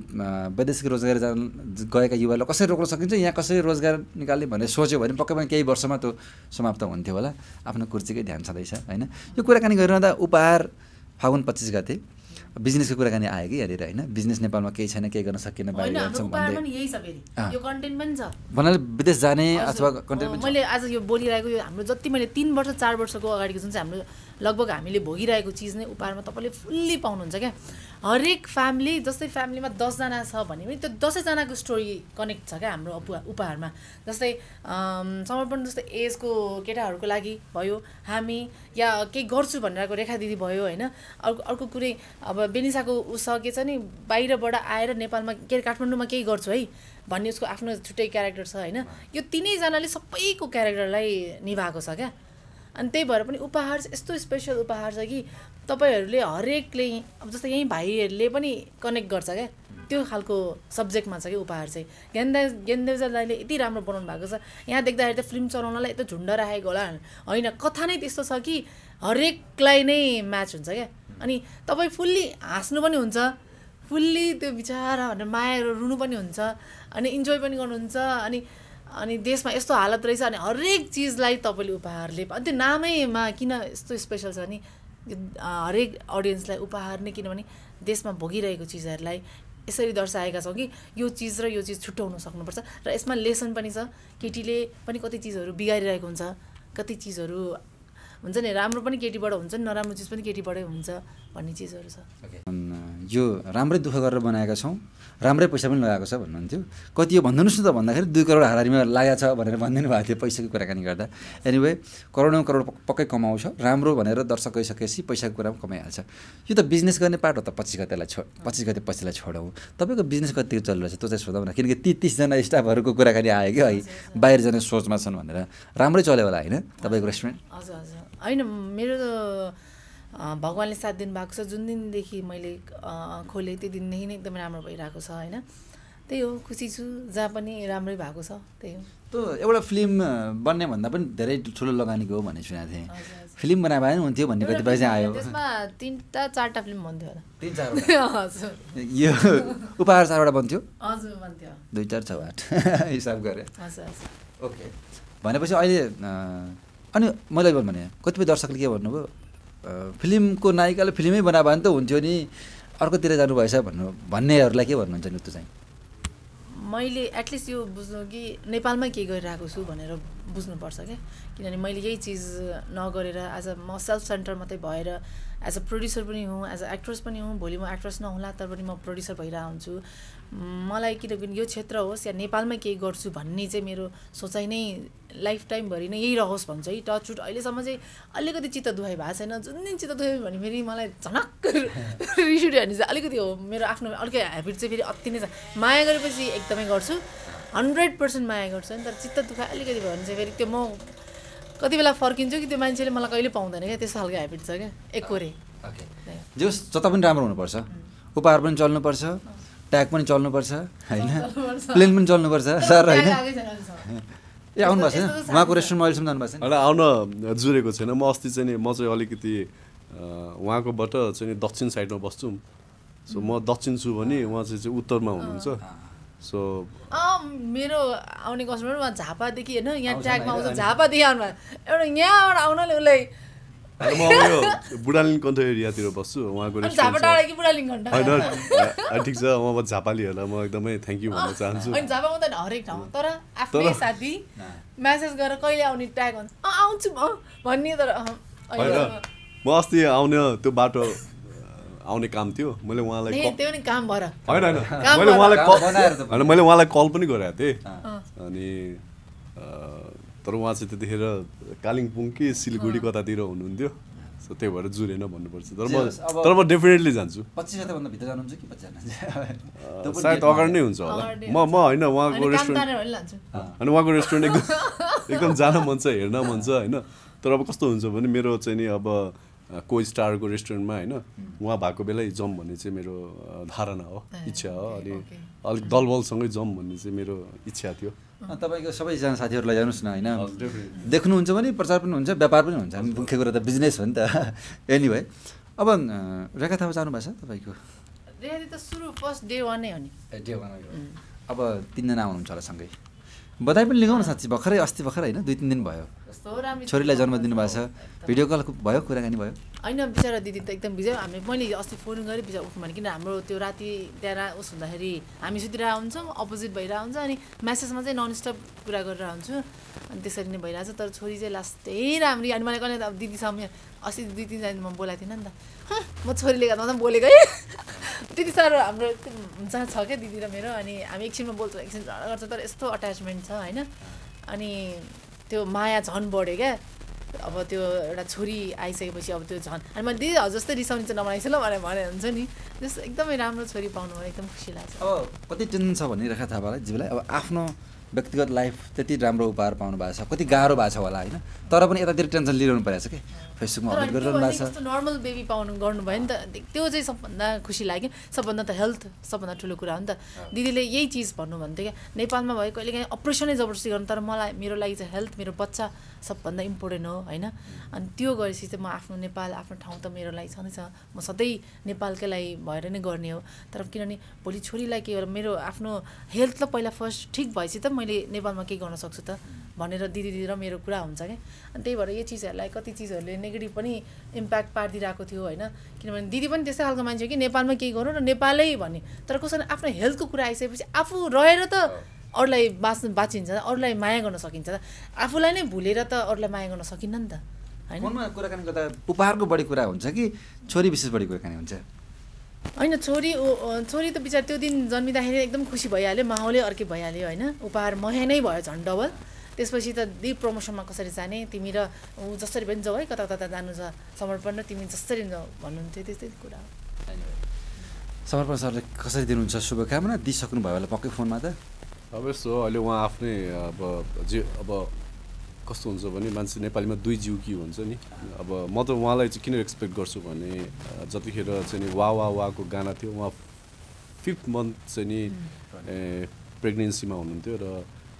वैदेशिक रोजगार जान गएका युवालाई कसरी रोक्न सकिन्छ यहाँ कसरी रोजगार निकाल्ने भनेर सोच्यो भने पक्कै पनि केही वर्षमा त्यो समाप्त हुन्थ्यो होला। आफ्नो कुर्चीकै ध्यान छँदैछ होइन। यो कुराकानी गरिरहँदा उपहार फागुन पच्चिस गते बिजनेसको कुराकानी आयो कि यहाँनिर होइन? बिजनेस नेपालमा केही छैन केही गर्न सकिएन बाहिर होइन जान्छौँ हाम्रो उपहारमा भन्दै। नि यही छ फेरि। अँ। यो कन्टेन्ट पनि छ। भन्नाले विदेश जाने। अथवा मैले आज यो बोलिरहेको यो हाम्रो जति मैले तिन वर्ष चार वर्षको अगाडिको जुन चाहिँ हाम्रो लगभग हामीले भोगिरहेको चिज नै उपहारमा तपाईँले फुल्ली पाउनुहुन्छ क्या। हरेक फ्यामिली जस्तै फ्यामिलीमा दसजना छ भने पनि त्यो दसैँजनाको स्टोरी कनेक्ट छ क्या हाम्रो उपहार उपहारमा। जस्तै समर्पण जस्तै एजको केटाहरूको लागि भयो हामी या केही गर्छु भनेरको रेखा दिदी भयो होइन। अर्को अर्को कुरै अब बेनिसाको उस के छ नि बाहिरबाट आएर नेपालमा के काठमाडौँमा केही गर्छु है भन्ने उसको आफ्नो छुट्टै क्यारेक्टर छ होइन। यो तिनैजनाले सबैको क्यारेक्टरलाई निभाएको छ क्या। अनि त्यही भएर पनि उपहार यस्तो स्पेसल उपहार छ कि तपाईँहरूले हरेकले अब जस्तै यहीँ भाइहरूले पनि कनेक्ट गर्छ क्या। त्यो खालको सब्जेक्टमा छ कि उपहार चाहिँ। ज्ञानदा ज्ञानदेवजा दाईले यति राम्रो बनाउनु भएको छ। यहाँ देख्दाखेरि त फिल्म चलाउनलाई यस्तो झुन्ड राखेको होला। होइन कथा नै त्यस्तो छ कि हरेकलाई नै म्याच हुन्छ क्या। अनि तपाईँ फुल्ली हाँस्नु पनि हुन्छ। फुल्ली त्यो बिचरा भनेर माया रुनु पनि हुन्छ। अनि इन्जोय पनि गर्नुहुन्छ। अनि अनि देशमा यस्तो हालत रहेछ अनि हरेक चिजलाई तपाईँले उपहारले अनि त्यो नामैमा किन यस्तो स्पेसल छ नि? हरेक अडियन्सलाई उपहार नै किनभने देशमा भोगिरहेको चिजहरूलाई यसरी दर्शाएका छौँ कि यो चिज र यो चिज छुट्याउन सक्नुपर्छ र यसमा लेसन पनि छ। केटीले पनि कति चिजहरू बिगारिरहेको हुन्छ कति चिजहरू हुन्छ नि राम्रो पनि केटीबाट हुन्छ नि नराम्रो चिज पनि केटीबाटै हुन्छ भन्ने चिजहरू छ। यो राम्रै दुःख गरेर बनाएका छौँ। राम्रै पैसा पनि लगाएको छ भन्नुहुन्थ्यो। कति यो भनिदिनुहोस् न त भन्दाखेरि दुई करोड हारारीमा लागेको छ भनेर भनिदिनु भएको थियो पैसाको कुराकानी गर्दा। एनिवे करोडौँ करोड पक- पक्कै कमाउँछ। राम्रो भनेर दर्शक गइसकेपछि पैसाको कुरा पनि कमाइहाल्छ। यो त बिजनेस गर्ने पार्ट हो त पच्चिस गतेलाई छो पच्चिस गते पछिलाई छोडौँ। तपाईँको बिजनेस कति चलिरहेछ त्यो चाहिँ सोधौँ न किनकि ती तिसजना स्टाफहरूको कुराकानी आयो कि है? बाहिर जाने सोचमा छन् भनेर। राम्रै चल्यो होला होइन? तपाईँको रेस्टुरेन्ट हजुर हजुर। होइन मेरो भगवान्ले साथ दिनुभएको छ। जुन दिनदेखि मैले खोलेँ त्यो दिनदेखि नै एकदमै राम्रो भइरहेको छ होइन? त्यही हो। खुसी छु। जहाँ पनि राम्रै भएको छ त्यही हो। त्यो एउटा फिल्म बन्ने भन्दा पनि धेरै ठुलो लगानीको हो भन्ने सुनेको थिएँ। फिल्म बनाए भए पनि हुन्थ्यो भन्ने कतिपय चाहिँ आयो। त्यसमा तिनवटा चारवटा फिल्म भन्थ्यो होला। [laughs] यो उपहार चारवटा बन्थ्यो? हजुर भन्थ्यो दुई चार छ आठ [laughs] हिसाब गरेँ। ओके। भनेपछि अहिले अनि मैले भने कतिपय दर्शकले के भन्नुभयो? फिल्मको नायिकाले फिल्मै बनायो भने त हुन्थ्यो नि अर्कोतिर जानुभएछ भन्नु भन्नेहरूलाई के भन्नुहुन्छ नि त्यो चाहिँ? मैले एटलिस्ट यो बुझ्नु कि नेपालमै के गरिरहेको छु भनेर बुझ्नुपर्छ क्या। किनभने मैले यही चिज नगरेर एज अ म सेल्फ सेन्टर मात्रै भएर एज अ प्रड्युसर पनि हुँ एज अ एक्ट्रेस पनि हुँ भोलि म एक्ट्रेस नहुला तर पनि म प्रड्युसर भइरहेको हुन्छु मलाई किनकि यो क्षेत्र होस् या नेपालमै केही गर्छु भन्ने चाहिँ मेरो सोचाइ नै लाइफ टाइमभरि नै यही रहोस् भन्छ। है टचवुड अहिलेसम्म चाहिँ अलिकति चित्त दुखाइ भएको छैन। जुन दिन चित्त दुखाइ भने फेरि मलाई झनक्क [laughs] रिस उठ्यो भने चाहिँ अलिकति हो। मेरो आफ्नो अर्कै ह्याबिट चाहिँ फेरि अति नै छ। माया गरेपछि एकदमै गर्छु। हन्ड्रेड पर्सेन्ट माया गर्छु नि तर चित्त दुखाइ अलिकति भयो भने चाहिँ फेरि त्यो म कति बेला फर्किन्छु कि त्यो मान्छेले मलाई कहिले पाउँदैन क्या? त्यस्तो खालको ह्याबिट छ क्या। एकोरे ओके। जे होस् जता पनि राम्रो हुनुपर्छ। उपहार पनि चल्नुपर्छ। ट्याग पनि चल्नुपर्छ होइन? प्लेन पनि चल्नुपर्छ सर होइन? ए आउनु भएको छैन? उहाँको रेस्टुरेन्टमा अहिलेसम्म जानु भएको छैन? होइन आउन जुरेको छैन। म अस्ति चाहिँ नि म चाहिँ अलिकति उहाँकोबाट चाहिँ नि दक्षिण साइडमा बस्छु। सो म दक्षिण छु भने उहाँ चाहिँ चाहिँ उत्तरमा हुनुहुन्छ। सो अँ मेरो आउने कस्टमर उहाँ झापादेखि होइन? यहाँ ट्यागमा आउँछ झापादेखि आउनु एउटा यहाँबाट आउनाले उसलाई म यो बुढालिङ कन्थ एरियातिर बस्छु उहाँको होइन ठिक छ म झापालीहरूलाई म एकदमै थ्याङ्क यू भन्न चाहन्छु अनि झापा आउँदैन हरेक ठाउँ तर आफ्नै साथी म्यासेज गरेर कहिले आउने ट्याग भन्छ अँ आउँछु म भन्ने तर होइन म अस्ति आउने त्यो बाटो आउने काम थियो मैले उहाँलाई होइन होइन मैले उहाँलाई कल बनाएर त होइन मैले उहाँलाई कल पनि गरेको थिएँ। अनि तर उहाँ चाहिँ त्यतिखेर कालिम्पोङ कि सिलगढी कतातिर हुनुहुन्थ्यो। सो त्यही भएर जुरेन भन्नुपर्छ। तर म तर म डेफिनेटली जान्छु। पच्चिस सयभन्दा भित्र जानुहुन्छ कि पच्चिस अ, सायद अगाडि नै हुन्छ होला। म म होइन उहाँको रेस्टुरेन्ट अनि उहाँको रेस्टुरेन्ट एकदम एकदम जान मन छ हेर्न मन छ होइन। तर अब कस्तो हुन्छ भने मेरो चाहिँ नि अब को स्टारको रेस्टुरेन्टमा होइन। उहाँ भएको बेलै जाउँ भन्ने चाहिँ मेरो धारणा हो इच्छा हो। अनि। अलिक दलबलसँगै जाउँ भन्ने चाहिँ मेरो इच्छा थियो। तपाईँको सबैजना साथीहरूलाई जानुहोस् न होइन. देख्नुहुन्छ भने प्रचार पनि हुन्छ व्यापार पनि हुन्छ। हामी मुख्य कुरा त बिजनेस हो नि त। [laughs] एनिवे अब अँ, रेखा थापा जानुभएको छ तपाईँको? रेडी त सुरु फर्स्ट डे वान नै हो नि। अब तिनजना आउनुहुन्छ होला सँगै। बधाई पनि लिगाउन साँच्ची भर्खरै अस्ति भर्खर होइन दुई तिन दिन भयो। छोरीलाई जन्म दिनुभएको छ। भिडियो कल भयो कुराकानी भयो। होइन बिचरा दिदी त एकदम बिजय हामी मैले अस्ति फोन गरेँ बिचरा उठ्नु भने किन हाम्रो त्यो राति त्यहाँ उस हुँदाखेरि हामी सुतिरहेको हुन्छौँ अपोजिट भइरहेको हुन्छ अनि म्यासेजमा चाहिँ ननस्टप कुरा गरेर हुन्छु। अनि त्यसरी नै भइरहेको छ तर छोरी चाहिँ लास्टै राम्री। अनि मैले कहिले अब दिदीसँग अस्ति दुई तिनजना म बोलाएको थिइनँ नि त। "हँ, म छोरीले गर्दा मात्रै बोलेको। है [laughs] त्यति साह्रो हाम्रो हुन्छ छ क्या दिदी र मेरो। अनि हामी एकछिनमा बोल्छौँ एकछिन झगडा गर्छ तर यस्तो अट्याचमेन्ट छ होइन। अनि त्यो माया झन् बढ्यो क्या। अब त्यो एउटा छोरी आइसकेपछि अब त्यो झन् अनि मैले दिदी जस्तै रिसाउने चाहिँ नबनाइस ल भनेर भने हुन्छ नि। जस्तो एकदमै राम्रो छोरी पाउनु भयो एकदम खुसी लाग्छ। अब कति टेन्सन छ भने रेखा थापालाई? जीवलाई अब आफ्नो व्यक्तिगत लाइफ त्यति राम्रो उपहार पाउनु भएको छ कति गाह्रो भएको छ होला होइन? तर पनि यतातिर टेन्सन लिइरहनु परेको छ कि? फेसबुकमा त्यो गरिरहनु भएको छ नर्मल बेबी पाउनु गर्नुभयो नि त। त्यो चाहिँ सबभन्दा खुसी लाग्यो। सबभन्दा त हेल्थ सबभन्दा ठुलो कुरा हो नि त। दिदीले यही चिज भन्नु भन्थ्यो क्या। नेपालमा भयो कहिले काहीँ अपरेसनै जबरजस्ती गर्नु तर मलाई मेरो लागि चाहिँ हेल्थ मेरो बच्चा सबभन्दा इम्पोर्टेन्ट हो होइन? अनि त्यो गरेपछि चाहिँ म आफ्नो नेपाल आफ्नो ठाउँ त मेरो लागि छँदैछ। म सधैँ नेपालकै लागि भएर नै गर्ने हो। तर किनभने भोलि छोरीलाई के मेरो आफ्नो हेल्थ त पहिला फर्स्ट ठिक भएपछि त मैले नेपालमा के गर्न सक्छु त। भनेर दिदी दिदी र मेरो कुरा हुन्छ क्या अनि त्यही भएर यो चिजहरूलाई कति चिजहरूले नेगेटिभ पनि इम्प्याक्ट पारिदिरहेको थियो होइन। किनभने दिदी पनि त्यस्तै खालको मान्छे हो कि नेपालमा केही गरौँ र नेपालै भन्ने तर कसैले आफ्नो हेल्थको कुरा आइसकेपछि आफू रहेर त अरूलाई बाँच्नु बाँचिन्छ अरूलाई माया गर्न सकिन्छ। त आफूलाई नै भुलेर त अरूलाई माया गर्न सकिन्न नि त होइन? कुराकानी गर्दा उपहारको बढी कुरा हुन्छ कि छोरी विशेष बढी कुराकानी हुन्छ? होइन छोरी छोरी त बिचार त्यो दिन जन्मिँदाखेरि एकदम खुसी भइहाल्यो माहौलै अर्कै भइहाल्यो होइन? उपहार महे नै भयो झन् डबल। त्यसपछि त दि प्रमोसनमा कसरी जाने? तिमी र ऊ जसरी पनि जाऊ है कता कता जानु छ समर्पण र तिमी जसरी जाऊ भन्नुहुन्थ्यो त्यस्तै कुरा हो। समर्पण सरले कसरी दिनुहुन्छ? शुभकामना दिइसक्नु भयो होला पक्कै फोनमा त? अब यस्तो हो, अहिले उहाँ आफ्नै अब जे अब कस्तो हुन्छ भने मान्छे नेपालीमा दुई जिउ कि भन्छ नि? अब म त उहाँलाई चाहिँ किन एक्सपेक्ट गर्छु भने जतिखेर चाहिँ नि वा वा वाको गाना थियो उहाँ फिफ्थ मन्थ चाहिँ नि प्रेग्नेन्सीमा हुनुहुन्थ्यो र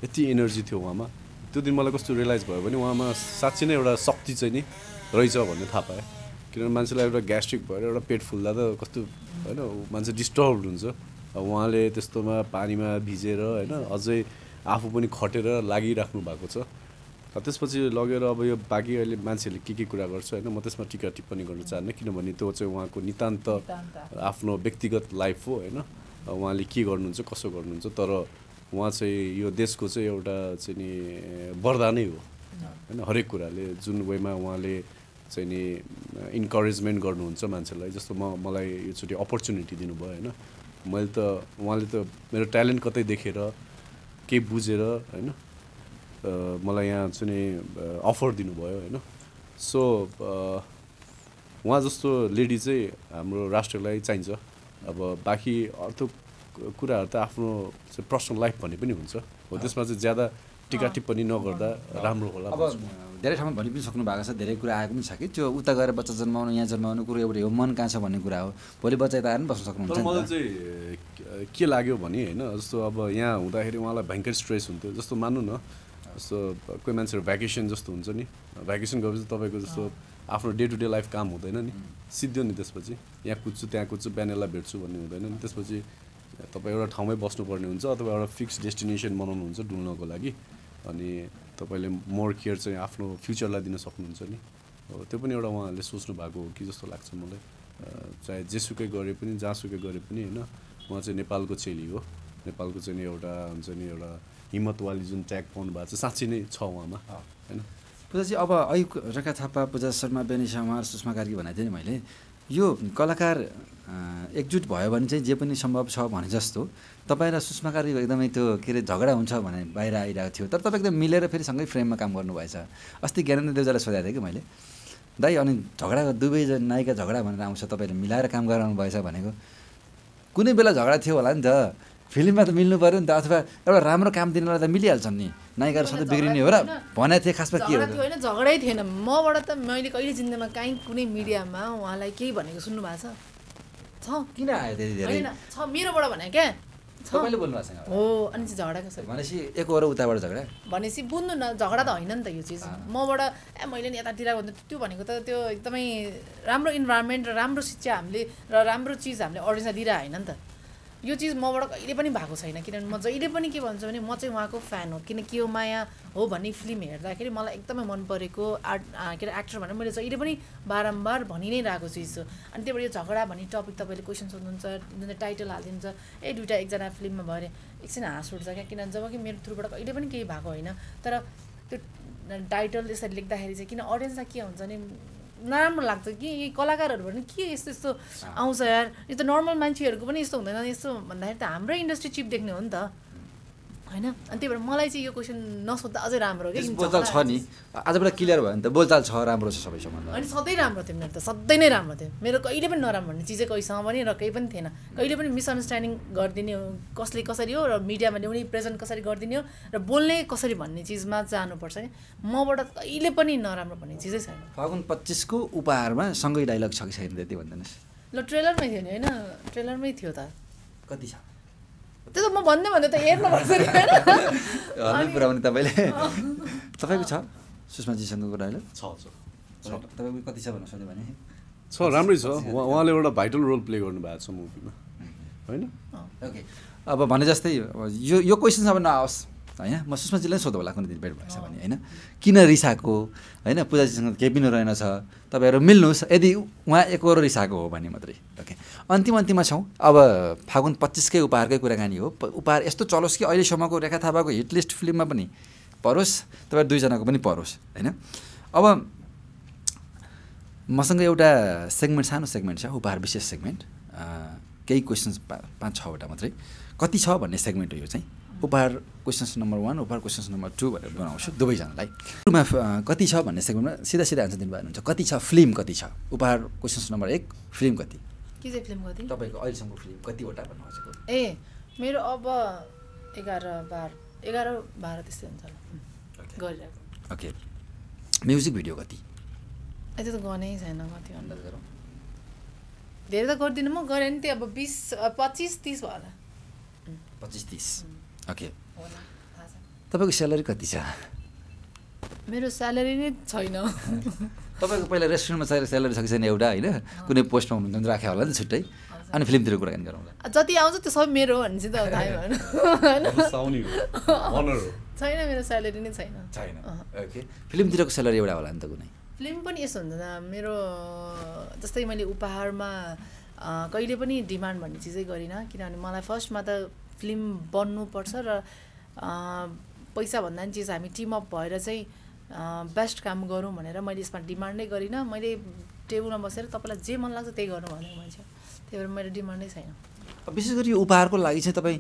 यति एनर्जी थियो उहाँमा। त्यो दिन मलाई कस्तो रियलाइज भयो भने उहाँमा साँच्ची नै एउटा शक्ति चाहिँ नि रहेछ भन्ने थाहा पाएँ। किनभने मान्छेलाई एउटा ग्यास्ट्रिक भएर एउटा पेट फुल्दा त कस्तो होइन मान्छे डिस्टर्ब हुन्छ। उहाँले त्यस्तोमा पानीमा भिजेर होइन अझै आफू पनि खटेर लागिराख्नु भएको छ। र त्यसपछि लगेर अब यो बाँकी अहिले मान्छेहरूले के के कुरा गर्छ होइन म त्यसमा टिका टिप्पणी गर्न चाहन्न। किनभने त्यो चाहिँ उहाँको नितान्त आफ्नो व्यक्तिगत लाइफ हो होइन। उहाँले के गर्नुहुन्छ कसो गर्नुहुन्छ तर उहाँ चाहिँ यो देशको चाहिँ एउटा चाहिँ नि वरदानै हो। होइन हरेक कुराले जुन वेमा उहाँले चाहिँ नि इन्करेजमेन्ट गर्नुहुन्छ मान्छेलाई जस्तो म मलाई योचोटि अपर्च्युनिटी दिनुभयो होइन। मैले त उहाँले त मेरो ट्यालेन्ट कतै देखेर केही बुझेर होइन मलाई यहाँ चाहिँ नि अफर दिनुभयो होइन। सो उहाँ जस्तो लेडी चाहिँ हाम्रो राष्ट्रलाई चाहिन्छ। अब बाँकी अर्को कुराहरू त आफ्नो चाहिँ पर्सनल लाइफ भन्ने पनि हुन्छ। हो त्यसमा चाहिँ ज्यादा टिका टिप्पणी नगर्दा राम्रो होला अब धेरै ठाउँमा भनि पनि सक्नु भएको छ धेरै कुरा आएको पनि छ कि। त्यो उता गएर बच्चा जन्माउनु यहाँ जन्माउनु कुरो एउटा हो। मन कहाँ छ भन्ने कुरा हो। भोलि बच्चा यता आएर पनि बस्न सक्नुहुन्छ मलाई। चाहिँ के लाग्यो भने होइन जस्तो अब यहाँ हुँदाखेरि उहाँलाई भयङ्कर स्ट्रेस हुन्थ्यो। जस्तो मान्नु न जस्तो कोही मान्छेहरू भ्याकेसन जस्तो हुन्छ नि। भ्याकेसन गएपछि तपाईँको जस्तो आफ्नो डे टु डे लाइफ काम हुँदैन नि। सिद्धियो नि त्यसपछि। यहाँ कुद्छु त्यहाँ कुद्छु बिहान यसलाई भेट्छु भन्ने हुँदैन नि। त्यसपछि तपाईँ एउटा ठाउँमै बस्नुपर्ने हुन्छ अथवा एउटा फिक्स डेस्टिनेसन बनाउनुहुन्छ डुल्नको लागि। अनि तपाईँले मोर केयर चाहिँ आफ्नो फ्युचरलाई दिन सक्नुहुन्छ नि। हो त्यो पनि एउटा उहाँहरूले सोच्नु भएको हो कि जस्तो लाग्छ मलाई। चाहे जेसुकै गरे पनि जहाँसुकै गरे पनि होइन उहाँ चाहिँ नेपालको चेली हो। नेपालको चाहिँ नि एउटा हुन्छ नि एउटा हिम्मतवाली जुन ट्याग पाउनु भएको छ साँच्ची नै छ उहाँमा। होइन? पूजाजी अब अयुब रेखा थापा पूजा शर्मा बेनिसा उहाँ सुषमा कार्की भनेको थिएँ नि मैले। यो कलाकार एकजुट भयो भने चाहिँ जे पनि सम्भव छ भने जस्तो। तपाईँ र सुषमा कार्कीको एकदमै त्यो के अरे झगडा हुन्छ भने बाहिर आइरहेको थियो। तर तपाईँ एकदम मिलेर फेरि सँगै फ्रेममा काम गर्नुभएछ। अस्ति ज्ञानेन्द्र देवजालाई सोधेको थिएँ कि मैले? दाइ अनि झगडा दुवैजना नायिका झगडा भनेर आउँछ तपाईँले मिलाएर काम गराउनु भएछ भनेको। कुनै बेला झगडा थियो होला नि त। फिल्ममा त मिल्नु पऱ्यो नि त अथवा एउटा राम्रो काम दिनलाई त मिलिहाल्छन् नि। नायिकाहरू सधैँ बिग्रिने हो र भनेको थिएँ खासमा के हो होइन झगडै थिएन। मबाट त मैले कहिले जिन्दगीमा काहीँ कुनै मिडियामा उहाँलाई केही भनेको सुन्नु भएको छ? छ? किन आयो त्यति धेरै? छ मेरोबाट भने क्या छ। तपाईँले बोल्नु भएको छैन हो अनि चाहिँ झगडा कसरी? भनेपछि एक उताबाट झगडा? भनेपछि बुझ्नु न झगडा त होइन नि त यो चिज। मबाट ए मैले नि यतातिर भन्दा त्यो भनेको त त्यो एकदमै राम्रो इन्भाइरोमेन्ट र राम्रो शिक्षा हामीले र राम्रो चिज हामीले अडियन्सलाई दिइरहेको होइन नि त। यो चिज मबाट कहिले पनि भएको छैन किनभने म जहिले पनि के भन्छु भने म चाहिँ उहाँको फ्यान हो। किनकि यो माया हो भन्ने फिल्म हेर्दाखेरि मलाई एकदमै मन परेको आर्ट के अरे एक्टर भनेर मैले जहिले पनि बारम्बार भनि नै रहेको चिज हो। अनि त्यही भएर यो झगडा भन्ने टपिक तपाईँले क्वेसन सोध्नुहुन्छ जुन टाइटल हालिदिन्छ ए दुइटा एकजना फिल्ममा भयो एकछिन हाँस उठ्छ क्या? किनभने जब कि मेरो थ्रुबाट कहिले पनि केही भएको होइन। तर त्यो टाइटल यसरी लेख्दाखेरि चाहिँ किन अडियन्सलाई के हुन्छ भने नराम्रो लाग्छ कि यी कलाकारहरू भने के यस्तो यस्तो आउँछ यार? यो त नर्मल मान्छेहरूको पनि यस्तो हुँदैन। यस्तो भन्दाखेरि त हाम्रै इन्डस्ट्री चिप देख्ने हो नि त। होइन? अनि त्यही भएर मलाई चाहिँ यो क्वेसन नसोध्दा अझै राम्रो हो बोलचाल छ नि। आजबाट क्लियर भयो भने त। बोलचाल छ राम्रो छ सबै सम्बन्ध अनि सधैँ राम्रो थियो मेरो त। सधैँ नै राम्रो थियो। मेरो कहिले पनि नराम्रो भन्ने चिजै कोहीसँग पनि र केही पनि थिएन। कहिले पनि मिसअन्डरस्ट्यान्डिङ गरिदिने हो। कसले कसरी हो र मिडियामा ल्याउने प्रेजेन्ट कसरी गरिदिने हो र बोल्ने कसरी भन्ने चिजमा जानुपर्छ कि मबाट कहिले पनि नराम्रो भन्ने चिजै छैन। फागुन पच्चिसको उपहारमा सँगै डाइलग छ कि छैन त्यति भनिदिनुहोस् ल ट्रेलरमै थियो नि होइन? ट्रेलरमै थियो त। कति छ? त्यो त म भन्दै भन्दै त हेर्नुपर्छ नि होइन हल्लै पुऱ्याउने तपाईँले तपाईँको छ सुषमाजीसँगको डाइलग छ छ तपाईँको कति छ भनेर सोध्यो भने छ राम्रै छ उहाँ उहाँले एउटा भाइटल रोल प्ले गर्नुभएको छ मुभीमा होइन ओके अब भने जस्तै यो यो क्वेसन अब नआओस् होइन? म सुषमाजीलाई सोधौँ होला कुनै दिन भेट भएछ भने होइन? किन रिसाएको? होइन? पूजाजीसँग केही पनि रहेनछ तपाईँहरू मिल्नुहोस्। यदि उहाँ एकरो रिसाएको हो भने मात्रै। ओके। अन्तिम अन्तिममा छौँ। अब फागुन पच्चिसकै उपहारकै कुराकानी हो। उपहार यस्तो चलोस् कि अहिलेसम्मको रेखा थापाको हिट लिस्ट फिल्ममा पनि परोस्। तपाईँ दुईजनाको पनि परोस्। होइन? अब मसँग एउटा सेगमेन्ट सानो सेगमेन्ट छ। उपहार विशेष सेगमेन्ट। केही क्वेसन्स पाँच छवटा मात्रै। कति छ भन्ने सेगमेन्ट हो यो चाहिँ? उपहार क्वेसन्स नम्बर वान उपहार क्वेसन्स नम्बर टू भनेर बनाउँछु दुवैजनालाई। अँ, कति छ भन्ने सेगमेन्टमा सिधा सिधा आन्सर दिनुभएको हुन्छ। कति छ? फिल्म कति छ? उपहार क्वेसन्स नम्बर एक फिल्म कति? के चाहिँ फिल्म कति? तपाईँको अहिलेसम्म फिल्म कतिवटा भन्नु खोजेको ए मेरो अब एघार बाह्र एघार बाह्र त्यस्तै हुन्छ गरिरहेको। ओके। म्युजिक भिडियो कति? त्यो त गनै छैन कति अन्दाज गरौँ। धेरै त गर्दिनँ म गरेँ नि त्यो अब बिस पच्चिस तिस भयो होला। पच्चिस तिस। ओके तपाईँको स्यालेरी कति छ? मेरो स्यालेरी नै छैन। [laughs] तपाईँको पहिला रेस्टुरेन्टमा चाहिँ स्यालेरी छ कि छैन एउटा होइन? कुनै पोस्टमा हुनुहुन्छ भने राख्यो होला नि त छुट्टै। अनि फिल्मतिर कुराकानी गरौँला जति आउँछ त्यो सबै मेरो हो भने चाहिँ त थाहै भएन। [laughs] होइन? साउनी हो। [laughs] अनर हो। छैन मेरो स्यालेरी नै छैन। छैन। ओके फिल्मतिरको स्यालेरी एउटा होला नि त कुनै। फिल्म पनि यसो हुन्छ मेरो जस्तै मैले उपहारमा कहिले पनि डिमान्ड भन्ने चिजै गरिनँ। किनभने मलाई फर्स्टमा त फिल्म बन्नुपर्छ र अ, पैसा भन्दा पनि चिज हामी टिम अप भएर चाहिँ बेस्ट काम गरौँ भनेर मैले यसमा डिमान्डै गरिनँ। मैले टेबलमा बसेर तपाईँलाई जे मन लाग्छ त्यही गर्नु भनेको मान्छे। त्यही भएर मेरो डिमान्डै छैन। विशेष गरी यो उपहारको लागि चाहिँ तपाईँ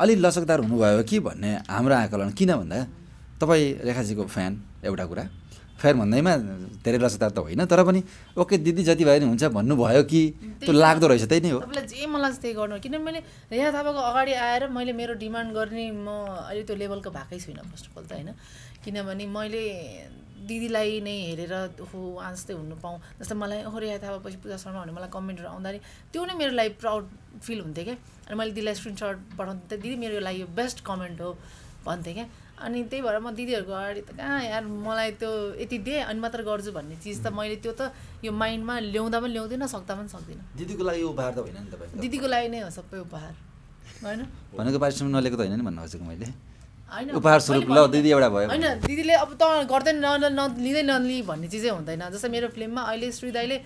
अलिक लचकदार हुनुभयो कि भन्ने हाम्रो आकलन किन भन्दा तपाईँ रेखाजीको फ्यान एउटा कुरा। फ्यान भन्दैमा धेरै लचकदार त होइन तर पनि ओके दिदी जति भयो नि हुन्छ भन्नुभयो कि त्यो लाग्दो रहेछ त्यही नै हो। तपाईँलाई जे मन लाग्छ त्यही गर्नु किनभने मैले रेहा थापाको अगाडि आएर मैले मेरो डिमान्ड गर्ने म अहिले त्यो लेभलको भएकै छुइनँ फर्स्ट अफ अल त होइन। किनभने मैले दिदीलाई नै हेरेर हो उहाँ जस्तै हुनु पाऊँ। जस्तै मलाई ओहो रेहा थापा पछि पूजा शर्मा भने मलाई कमेन्टहरू आउँदाखेरि त्यो नै मेरो लागि प्राउड फिल हुन्थ्यो क्या। अनि मैले दिदीलाई स्क्रिनसट पठाउँथेँ दिदी मेरो लागि यो बेस्ट कमेन्ट हो। भन्थेँ क्या। अनि त्यही भएर म दिदीहरूको अगाडि त कहाँ यार मलाई त्यो यति दे अनि मात्र गर्छु भन्ने चिज त मैले त्यो त यो माइन्डमा ल्याउँदा पनि ल्याउँदिनँ सक्दा पनि सक्दिनँ। दिदीको लागि उपहार त होइन नि तपाईँको दिदीको लागि नै हो सबै उपहार होइन भनेको पारिश्रमिक नलिएको त होइन नि भन्नु खोजेको मैले। होइन। उपहार स्वरूप ल दिदी एउटा भयो होइन दिदीले अब त गर्दैन न न- न लिँदै नलि भन्ने चिजै हुँदैन। जस्तै मेरो फिल्ममा अहिले श्री दाईले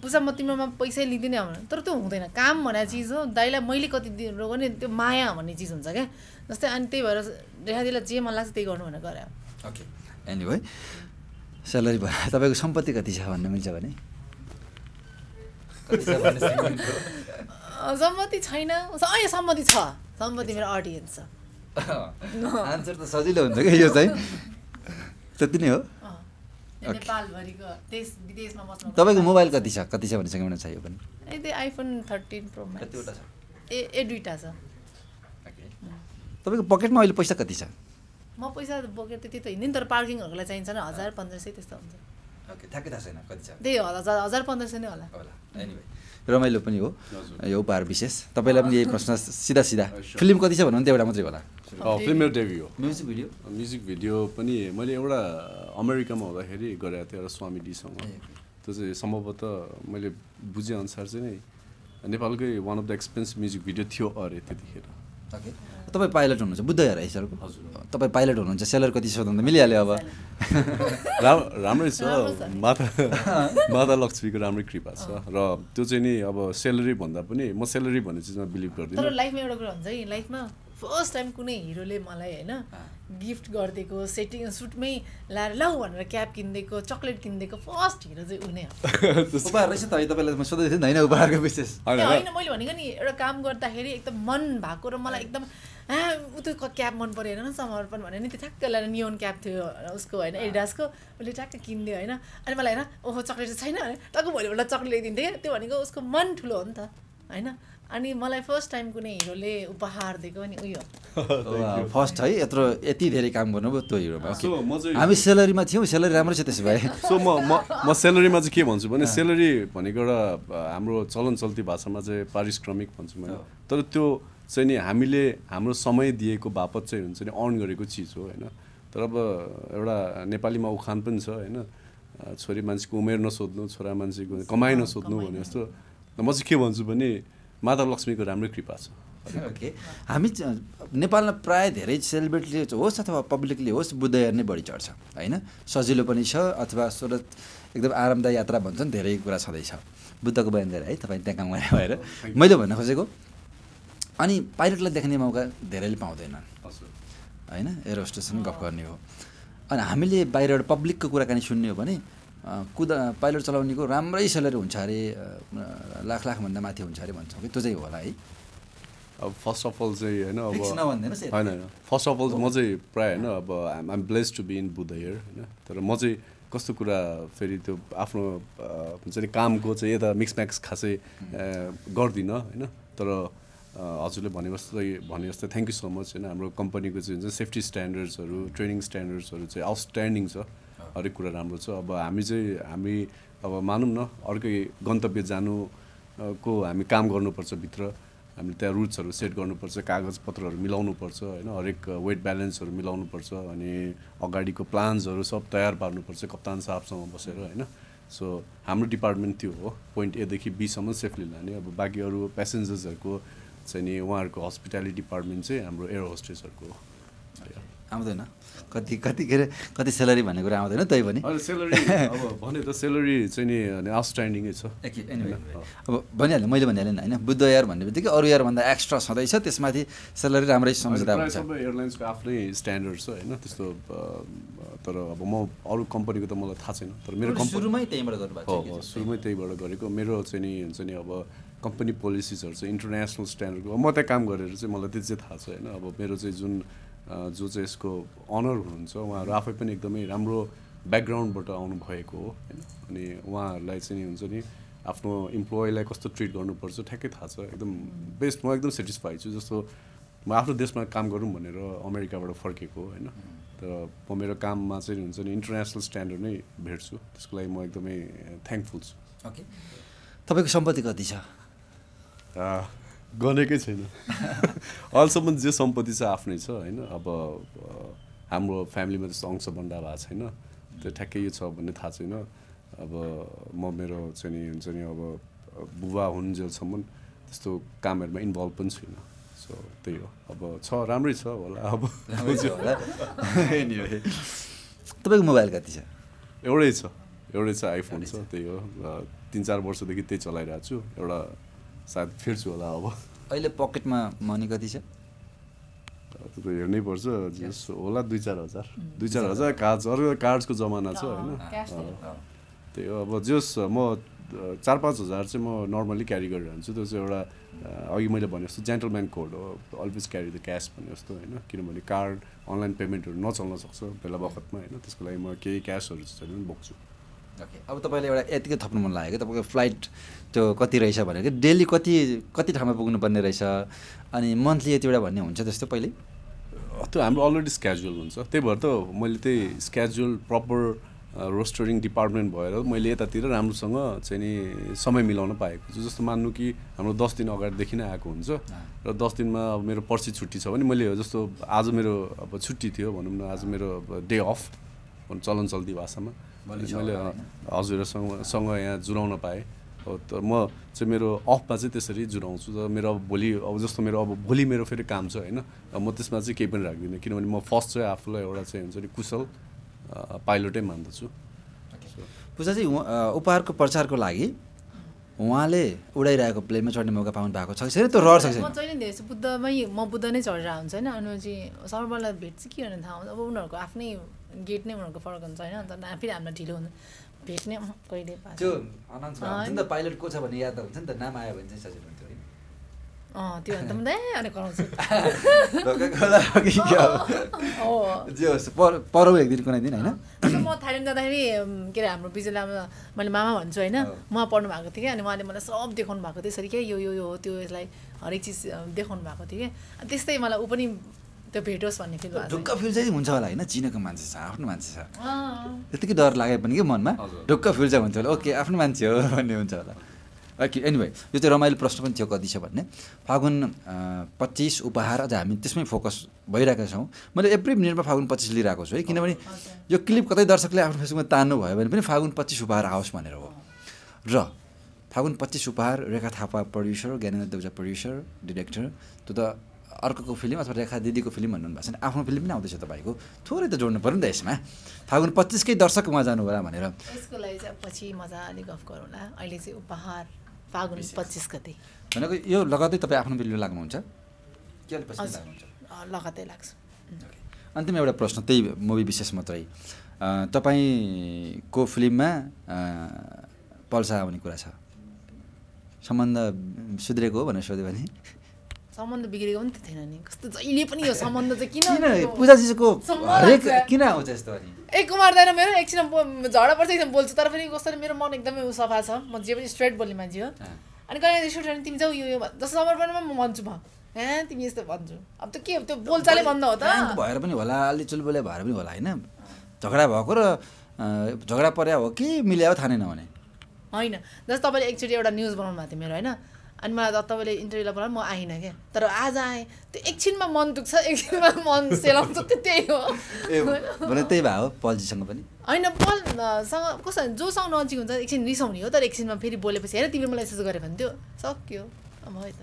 पूजा म तिम्रोमा पैसै लिँदिनँ भने तर त्यो हुँदैन। काम भनेको चिज हो। दाईलाई मैले कति दिनु गर्ने त्यो माया भन्ने चिज हुन्छ क्या। जस्तै अनि त्यही भएर रेखादीलाई जे मन लाग्छ त्यही गर्नु भनेर गरे। ओके एनिवे स्यालेरी भयो तपाईँको सम्पत्ति कति छ भन्न मिल्छ भने? कति छ भन्ने segment हो। सम्मति छैन। सम्मति छ। सम्मति मेरो अडियन्स छ। [laughs] आन्सर त सजिलो हुन्छ क्या यो चाहिँ। त्यति नै हो। अँ। यो नेपालभरिको देश विदेशमा बस्नु तपाईँको मोबाइल कति छ? कति छ भन्ने सेकेन्डमा चाहियो भने a iPhone thirteen pro a a दुइटा छ। तपाईँको पकेटमा अहिले पैसा कति छ? म पैसा बोकेर त्यति त हिँड्दिनँ तर पार्किङहरूको लागि चाहिन्छ नि हजार पन्ध्र सय त्यस्तो हुन्छ। ओके ठ्याक्कै थाहा छैन कति छ। त्यही हो हजार हजार पन्ध्र सय नै होला। होला रमाइलो पनि हो। यो उपहार विशेष। तपाईँलाई पनि यही प्रश्न सिधा सिधा. फिल्म कति छ भन्नु भने त्यो एउटा मात्रै होला। फिल्म मेरो डेब्यू हो। Music video? म्युजिक भिडियो पनि मैले एउटा अमेरिकामा हुँदाखेरि गरेको थिएँ एउटा स्वामी डीसँग त्यो चाहिँ सम्भवतः मैले बुझेअनुसार चाहिँ नि नेपालकै one of the expensive music video थियो अरे त्यतिखेर। ओके। तपाईँ पाइलट हुनुहुन्छ बुद्ध हेर है सरको हजुर। तपाईँ पाइलट हुनुहुन्छ सेलर कति छ भन्दा मिलिहाल्यो अब। राम्रै छ। माता माता लक्ष्मीको राम्रै कृपा छ। र त्यो चाहिँ नि अब सेलेरी भन्दा पनि म सेलेरी भन्ने चिजमा बिलिभ तर गर्दिनँ लाइफमा एउटा कुरा हुन्छ है लाइफमा फर्स्ट टाइम कुनै हिरोले मलाई होइन गिफ्ट गरिदिएको सेटिङ सुटमै ल्याएर लौ भनेर क्याब किनिदिएको चक्लेट किनिदिएको फर्स्ट हिरो चाहिँ ऊ नै हो [laughs] उपहार रहेछ त तपाईँलाई म सोध्दै थिएँ नि होइन उपहारको विशेष। होइन, मैले भनेको नि एउटा काम गर्दाखेरि एकदम मन भएको र मलाई एकदम ऊ त्यो क्याब मन पऱ्यो हेर न समर्पण भनेर नि त्यो ठ्याक्क ल्याएर नियोन क्याब थियो उसको होइन एडिडासको उसले ट्याक्क किनिदियो होइन। अनि मलाई होइन ओहो चक्लेट छैन भने टक्क भोलिपल्ट चक्लेट ल्याइदिन्थेँ क्या। त्यो भनेको उसको मन ठुलो हो नि त होइन। अनि मलाई फर्स्ट टाइम कुनै हिरोले उपहार दिएको नि उयो। [laughs] फर्स्ट है यत्रो यति धेरै काम गर्नुभयो त्यो हिरोमा। म हामी सेलरीमा थियौँ सेलरी राम्रो छ त्यसो भए। [laughs] सो म म म सेलेरीमा चाहिँ के भन्छु भने सेलेरी भनेको एउटा हाम्रो चलन चल्ती भाषामा चाहिँ पारिश्रमिक भन्छु मैले। तर त्यो चाहिँ नि हामीले हाम्रो समय दिएको बापत चाहिँ हुन्छ नि अर्न गरेको चिज हो होइन। तर अब एउटा नेपालीमा उखान पनि छ होइन। छोरी मान्छेको उमेर नसोध्नु छोरा मान्छेको कमाइ नसोध्नु भने जस्तो। म चाहिँ के भन्छु भने माता लक्ष्मीको राम्रै कृपा छ। ओके। हामी नेपालमा प्राय धेरै सेलिब्रेटीले होस् अथवा पब्लिकले होस् बुद्ध हेर नै बढी चढ्छ होइन? सजिलो पनि छ अथवा स्रोत एकदम आरामदायी यात्रा भन्छन् धेरै कुरा छँदैछ। बुद्धको बयान दिएर है तपाईँ त्यहाँ काम गरे भएर। मैले भन्न खोजेको अनि पाइलटलाई देख्ने मौका धेरैले पाउँदैनन्। हजुर। होइन? एयर होस्टेससँग गफ गर्ने हो। अनि हामीले बाहिरबाट पब्लिकको कुराकानी सुन्ने हो भने कुदा पाइलट चलाउनेको राम्रै स्यालेरी हुन्छ अरे लाख लाखभन्दा माथि हुन्छ अरे भन्छौँ कि? त्यो चाहिँ होला है। अब फर्स्ट अफ अल चाहिँ होइन अब। होइन होइन। फर्स्ट अफ अल म चाहिँ प्रायः होइन अब I'm I'm blessed to be in Buddha here होइन। तर म चाहिँ कस्तो कुरा फेरि त्यो आफ्नो हुन्छ नि कामको चाहिँ यता मिक्स म्याक्स खासै गर्दिनँ होइन। तर हजुरले भने जस्तै भने जस्तै थ्याङ्क यू सो मच होइन? हाम्रो कम्पनीको चाहिँ हुन्छ सेफ्टी स्ट्यान्डर्ड्सहरू ट्रेनिङ स्ट्यान्डर्ड्सहरू चाहिँ आउटस्ट्यान्डिङ छ। हरेक कुरा राम्रो छ। अब हामी चाहिँ हामी अब मानौँ न अर्कै गन्तव्य जानु को हामी काम गर्नुपर्छ भित्र। हामीले त्यहाँ रुट्सहरू सेट गर्नुपर्छ कागजपत्रहरू मिलाउनुपर्छ होइन? हरेक वेट ब्यालेन्सहरू मिलाउनुपर्छ अनि अगाडिको प्लान्सहरू सब तयार पार्नुपर्छ कप्तान साहबसँग बसेर होइन? सो हाम्रो डिपार्टमेन्ट त्यो हो। पोइन्ट एदेखि बीसम्म सेफली लाने। अब बाँकी अरू पेसेन्जर्सहरूको चाहिँ नि उहाँहरूको हस्पिटालिटी डिपार्टमेन्ट चाहिँ हाम्रो एयर होस्टेसहरूको हो आउँदैन। कति कति के अरे कति सेलरी भन्ने कुरा आउँदैन तै पनि। अहिले सेलरी अब भने त सेलरी चाहिँ नि आउटस्ट्यान्डिङै छ। अब भनिहालेँ मैले भनिहालेँ नि होइन? बुद्ध एयर भन्ने बित्तिकै अरू एयरभन्दा एक्स्ट्रा छँदैछ त्यसमाथि सेलरी राम्रै सम्झिँदा प्रायः हुन्छ एयरलाइन्सको आफ्नै स्ट्यान्डर्ड छ होइन? त्यस्तो तर अब म अरू कम्पनीको त मलाई थाहा छैन तर मेरो सुरुमै त्यहीँबाट गर्नुभएको सुरुमै त्यहीबाट गरेको। मेरो चाहिँ नि हुन्छ नि अब कम्पनी पोलिसिसहरू चाहिँ इन्टरनेसनल स्ट्यान्डर्डको म त्यहाँ काम गरेर चाहिँ मलाई त्यो चाहिँ थाहा छ होइन अब मेरो चाहिँ जुन जो चाहिँ यसको अनर हुनुहुन्छ उहाँहरू आफै पनि एकदमै राम्रो ब्याकग्राउन्डबाट आउनु भएको हो होइन? अनि उहाँहरूलाई चाहिँ हुन्छ नि आफ्नो इम्प्लोइलाई कस्तो ट्रिट गर्नुपर्छ ठ्याक्कै थाहा छ। एकदम बेस्ट म एकदम सेटिस्फाई छु। जस्तो म आफ्नो देशमा काम गरौँ भनेर अमेरिकाबाट फर्केको होइन? तर म मेरो काममा चाहिँ हुन्छ नि इन्टरनेसनल स्ट्यान्डर्ड नै भेट्छु। त्यसको लागि म एकदमै थ्याङ्कफुल छु। ओके तपाईँको सम्पत्ति कति छ? गनेकै छैन। अहिलेसम्म जे सम्पत्ति छ आफ्नै छ होइन? अब हाम्रो फ्यामिलीमा त्यस्तो अंश बन्डा भएको छैन। त्यो ठ्याक्कै यो छ भन्ने थाहा छैन। अब म मेरो चाहिँ नि हुन्छ नि अब बुबा हुन्जेलसम्म त्यस्तो कामहरूमा इन्भल्भ पनि छुइनँ सो त्यही हो। अब छ राम्रै छ होला अब। तपाईँको मोबाइल कति छ? एउटै छ। एउटै छ आइफोन छ त्यही हो। तिन चार वर्षदेखि त्यही चलाइरहेको छु। एउटा सायद फेर्छु होला अब। अहिले पकेटमा मनी कति छ? त्यो त हेर्नै पर्छ जस होला दुई चार हजार। दुई चार हजार कार्ड अरू कार्ड्सको जमाना छ होइन? त्यही हो अब जस म चार पाँच हजार चाहिँ म नर्मली क्यारी गरिरहन्छु त्यो चाहिँ एउटा अघि मैले भने जस्तो जेन्टलम्यान कोड हो अलवेज क्यारी द क्यास भने जस्तो होइन? किनभने कार्ड अनलाइन पेमेन्टहरू नचल्न सक्छ बेला बखतमा होइन? त्यसको लागि म केही क्यासहरू चाहिँ छैन भने बोक्छु। अब तपाईँले एउटा यतिकै थप्नु मन लाग्यो कि? तपाईँको फ्लाइट त्यो कति रहेछ भनेर कि? डेली कति कति ठाउँमा पुग्नुपर्ने रहेछ? अनि मन्थली यतिवटा भन्ने हुन्छ त्यस्तो पहिले? त्यो हाम्रो अलरेडी स्क्याजुअल हुन्छ। त्यही भएर त मैले त्यही स्क्याजुअल प्रपर रोस्टरिङ डिपार्टमेन्ट भएर मैले यतातिर राम्रोसँग चाहिँ नि समय मिलाउन पाएको छु। जस्तो मान्नु कि हाम्रो दस दिन अगाडिदेखि नै आएको हुन्छ। र दस दिनमा अब मेरो पर्सि छुट्टी छ भने मैले जस्तो आज मेरो अब छुट्टी थियो भनौँ न आज मेरो डे अफ चलन चल्ती भाषामा। मैले हजुरहरूसँग सँग यहाँ जुराउन पाएँ। हो त म चाहिँ मेरो अफमा चाहिँ त्यसरी जुराउँछु र मेरो अब भोलि अब जस्तो मेरो अब भोलि मेरो फेरि काम छ होइन? म त्यसमा चाहिँ केही पनि राख्दिनँ। किनभने म फर्स्ट चाहिँ आफूलाई एउटा चाहिँ हुन्छ नि कुशल पाइलटै मान्दछु। पूजा चाहिँ उहाँ- अ, उपहारको प्रचारको लागि उहाँले उडाइरहेको प्लेनमा चढ्ने मौका पाउनु भएको छ। छैन त्यो रहर म छैन जहिले धेरै बुद्धमै म बुद्ध नै चढेर हुन्छ होइन? अनि चाहिँ सर्वरलाई भेट चाहिँ के गर्ने थाहा हुन्छ। अब उनीहरूको आफ्नै गेट नै उनीहरूको फरक हुन्छ होइन? अन्त फेरि हामीलाई ढिलो हुन्छ भेट्ने कहिले त्यो त पाइलट को छ भन्ने याद हुन्छ नि त नाम आयो भने चाहिँ सजिलो हुन्थ्यो है अँ त्यो अन्त म त ए अनि कराउँछु [laughs] क्या पर एक दिन कुनै दिन होइन। म थाइल्यान्ड जाँदाखेरि के अरे हाम्रो बिजुलामा मैले मामा भन्छु होइन। उहाँ पढ्नु भएको थियो कि अनि उहाँले मलाई सब देखाउनु भएको थियो। यसरी के यो यो हो त्यो यसलाई हरेक चिज देखाउनु भएको थियो कि त्यस्तै मलाई ऊ पनि त्यो भेटोस् भन्ने फिल ढुक्क फिल चाहिँ हुन्छ होला होइन? चिनेको मान्छे छ आफ्नो मान्छे छ। अँ। त्यतिकै डर लागे पनि कि मनमा। ढुक्क फिल चाहिँ हुन्छ होला। ओके आफ्नो मान्छे हो भन्ने हुन्छ होला। ओके एनिवे यो चाहिँ रमाइलो प्रश्न पनि थियो कति छ भन्ने। फागुन पच्चिस उपहार अझ हामी त्यसमै फोकस भइरहेका छौँ। मैले एभ्री मिनटमा फागुन पच्चिस लिइरहेको छु है किनभने यो क्लिप कतै दर्शकले आफ्नो फेसबुकमा तान्नु भयो भने पनि फागुन पच्चिस उपहार आओस् भनेर हो। र फागुन पच्चिस उपहार Rekha Thapa producer Gyanendra Deuja producer director त्यो त अर्कोको फिल्म अथवा रेखा दिदीको फिल्म भन्नु भएको छ भने आफ्नो फिल्म पनि आउँदैछ तपाईँको। थोरै त जोड्नु पऱ्यो नि त यसमा। फागुन पच्चिसकै दर्शक उहाँ जानु होला भनेर। यसको लागि चाहिँ पछि मजाले गफ गरौँला अहिले चाहिँ उपहार फागुन पच्चिस गते। भनेको यो लगतै तपाईँ आफ्नो फिल्म लाग्नुहुन्छ? के लाग्नुहुन्छ? लगतै लाग्छ। अन्तिम एउटा प्रश्न त्यही मुभी विशेष मात्रै। तपाईँको फिल्ममा पल्सा आउने कुरा छ। सम्बन्ध सुध्रेको हो भनेर सोध्यो भने। सम्बन्ध बिग्रेको पनि त थिएन नि कस्तो जहिले पनि यो सम्बन्ध चाहिँ किन पूजाजीको सम्म हरेक। किन आउँछ यस्तो अनि ए कुमार दाइ र मेरो एकछिन झगडा पर्छ एकछिन बोल्छु तर फेरि कस्तो मेरो मन एकदमै सफा छ म जे पनि स्ट्रेट बोल्ने मान्छे हो। अनि कहिले उठ्यो भने तिमी जाऊ यो जस्तो समर्पणमा म भन्छु म ए तिमी यस्तो भन्छु अब त्यो के त्यो बोलचालै बन्द हो त भएर पनि होला अलि चुलबुले भएर पनि होला होइन झगडा भएको र झगडा पर्या हो कि मिल्या हो थाहा नै नहुने होइन जस्तो तपाईँले एकचोटि एउटा न्युज बनाउनु भएको थियो मेरो होइन अनि मलाई त तपाईँले इन्टरभ्यूलाई बोलाउनु म आइनँ क्या। तर आज आएँ त्यो एकछिनमा मन दुख्छ एकछिनमा मन सेलाउँछ त्यो त्यही हो। त्यही भयो पल्जीसँग पनि? होइन पलसँग कस्तो जोसँग नजिक हुन्छ एकछिन रिसाउने हो तर एकछिनमा फेरि बोलेपछि हेर तिमीले मलाई यसो गऱ्यो भने त्यो सक्यो। अब है त।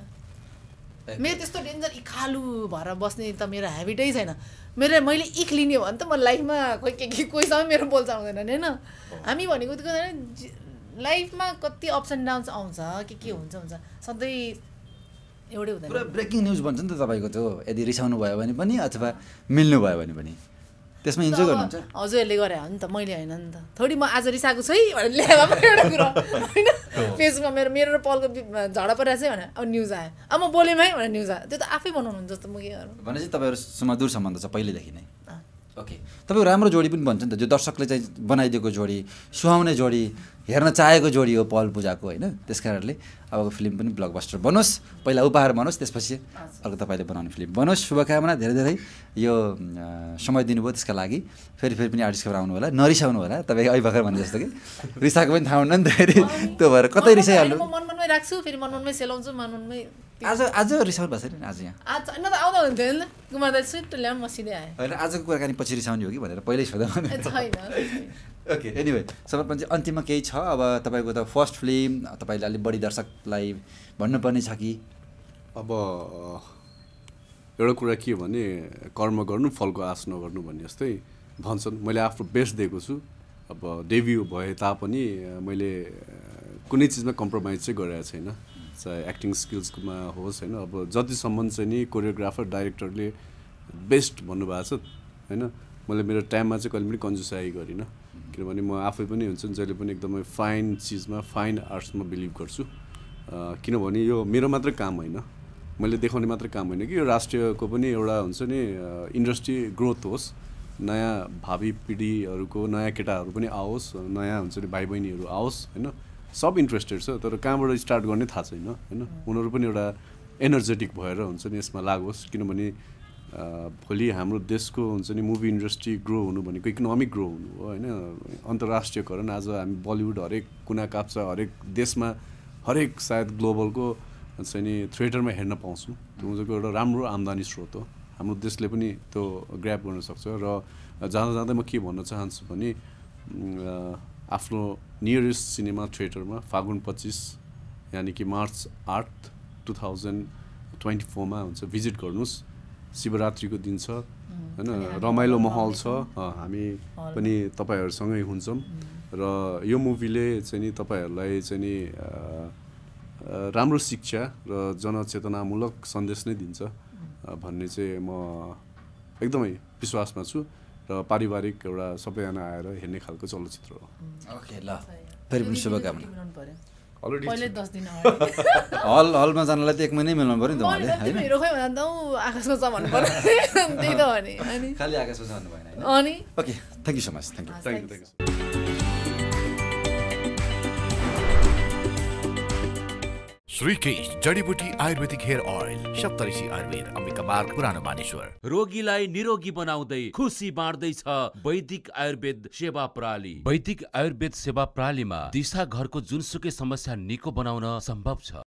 मेरो त्यस्तो डेन्जर इखालु भएर बस्ने त मेरो हेबिटै छैन। मेरो मैले इख लिने हो भने त म लाइफमा कोही के के कोहीसँग मेरो बोल्छ आउँदैन नि होइन हामी भनेको त्यो लाइफमा कति अप्स एन्ड डाउन्स आउँछ के के हुन्छ हुन्छ सधैँ एउटै पुरा हुँदैन ब्रेकिङ न्युज भन्छ नि त तपाईँको त्यो यदि रिसाउनु भयो भने पनि अथवा मिल्नु भयो भने पनि। त्यसमा इन्जोय गर्नुहुन्छ? हजुरहरूले गरे हो नि त मैले होइन नि त। थोरै म आज रिसाएको छु है भनेर ल्याएर पनि एउटा कुरा होइन? फेसबुकमा मेरो मेरो र पलको झगडा परिरहेको छ भने अब न्युज आयो। अब म बोलेँ है भनेर न्युज आयो। त्यो त आफै बनाउनु हुन्छ जस्तो म के गरौँ भनेपछि तपाईँहरू सुमधुर सम्बन्ध छ पहिलेदेखि नै। ओके। तपाईँको राम्रो जोडी पनि भन्छ नि त जो दर्शकले चाहिँ बनाइदिएको जोडी सुहाउने जोडी हेर्न चाहेको जोडी हो पल पूजाको होइन? त्यस कारणले अबको फिल्म पनि ब्लकबस्टर बनोस्। पहिला उपहार बनोस् त्यसपछि अर्को तपाईँले बनाउने फिल्म बनोस्। शुभकामना धेरै धेरै। यो समय दिनुभयो त्यसका लागि। फेरि फेरि पनि आर्टिस्टको आउनु होला नरिसाउनु होला तपाईँ अहिले भर्खर भने जस्तो कि। रिसाएको पनि थाहा हुन्न नि त फेरि। त्यो भएर कतै रिसाइहाल्नु। होइन, म मन मनमै राख्छु। फेरि मन मनमै सेलाउँछु मन मनमै आज आज रिसाउनु भएको छैन आज यहाँ। आज न त आउँदा हुन्थ्यो नि कुमार दाइ सुट ल्याउनु म सिधै आएँ। होइन आजको कुराकानी पछि रिसाउने हो कि भनेर पहिल्यै सोधा ओके एनिवे चाहिँ अन्तिममा केही छ? अब तपाईँको त फर्स्ट फिल्म तपाईँले अलिक बढी दर्शकलाई भन्नुपर्ने छ कि? अब एउटा कुरा के भने कर्म गर्नु फलको आश नगर्नु भन्ने जस्तै भन्छन्। मैले आफ्नो बेस्ट दिएको छु। अब डेब्यू भए तापनि मैले कुनै चिजमा कम्प्रोमाइज चाहिँ गरेको छैन। चाहे एक्टिङ स्किल्समा होस् होइन। अब जतिसम्म चाहिँ नि कोरियोग्राफर डाइरेक्टरले बेस्ट भन्नुभएको छ होइन। मैले मेरो टाइममा चाहिँ कहिले पनि कन्जुसाई गरिनँ। किनभने म आफै पनि हुन्छ नि जहिले पनि एकदमै फाइन चिजमा फाइन आर्ट्समा बिलिभ गर्छु। किनभने यो मेरो मात्रै काम होइन। मैले देखाउने मात्रै काम होइन कि यो राष्ट्रियको पनि एउटा हुन्छ नि इन्डस्ट्री ग्रोथ होस्। नयाँ भावी पिँढीहरूको नयाँ केटाहरू पनि आओस् नयाँ हुन्छ नि भाइ बहिनीहरू आओस् होइन? सब इन्ट्रेस्टेड छ तर कहाँबाट स्टार्ट गर्ने थाहा छैन होइन? उनीहरू पनि एउटा एनर्जेटिक भएर हुन्छ नि यसमा लागोस्। किनभने भोलि हाम्रो देशको हुन्छ नि मुभी इन्डस्ट्री ग्रो हुनु भनेको इकोनोमिक ग्रो हुनु हो होइन? अन्तर्राष्ट्रियकरण आज हामी बलिउड हरेक कुना काप्चा हरेक देशमा हरेक सायद ग्लोबलको चाहिँ नि थिएटरमा हेर्न पाउँछौँ। त्यो उनीहरूको एउटा राम्रो आम्दानी स्रोत हो। हाम्रो देशले पनि त्यो ग्राप गर्न सक्छ र जाँदा जाँदै म के भन्न चाहन्छु भने आफ्नो नियरेस्ट सिनेमा थिएटरमा फागुन पच्चिस यानि कि मार्च आठ टु थाउजन्ड ट्वेन्टी फोरमा हुन्छ भिजिट गर्नुहोस्। शिवरात्रिको दिन छ होइन? रमाइलो माहौल छ। हामी पनि तपाईँहरूसँगै हुन्छौँ। र यो मुभीले चाहिँ नि तपाईँहरूलाई चाहिँ नि राम्रो शिक्षा र जनचेतनामूलक सन्देश नै दिन्छ भन्ने चाहिँ म एकदमै विश्वासमा छु र पारिवारिक एउटा सबैजना आएर हेर्ने खालको चलचित्र हो। ओके ल। फेरि पनि शुभकामना। हल हलमा [laughs] जानलाई त एक महिनै मिलाउनु पऱ्यो नि त छ भन्नु पर्यो [laughs] त्यही त भने अनि? खालि आकाशमा जानु भएन होइन? अनि? Okay thank you so much thank you thank you thank you Shrikesh जडीबुटी आयुर्वेदिक हेयर ओइल सप्तऋषि आयुर्वेद अम्बिका मार्ग पुरानो मानेश्वर। रोगीलाई निरोगी बनाउँदै खुसी बाँड्दैछ वैदिक आयुर्वेद सेवा प्रणाली वैदिक आयुर्वेद सेवा प्रणालीमा दिशा घरको जुनसुकै समस्या निको बनाउन सम्भव छ।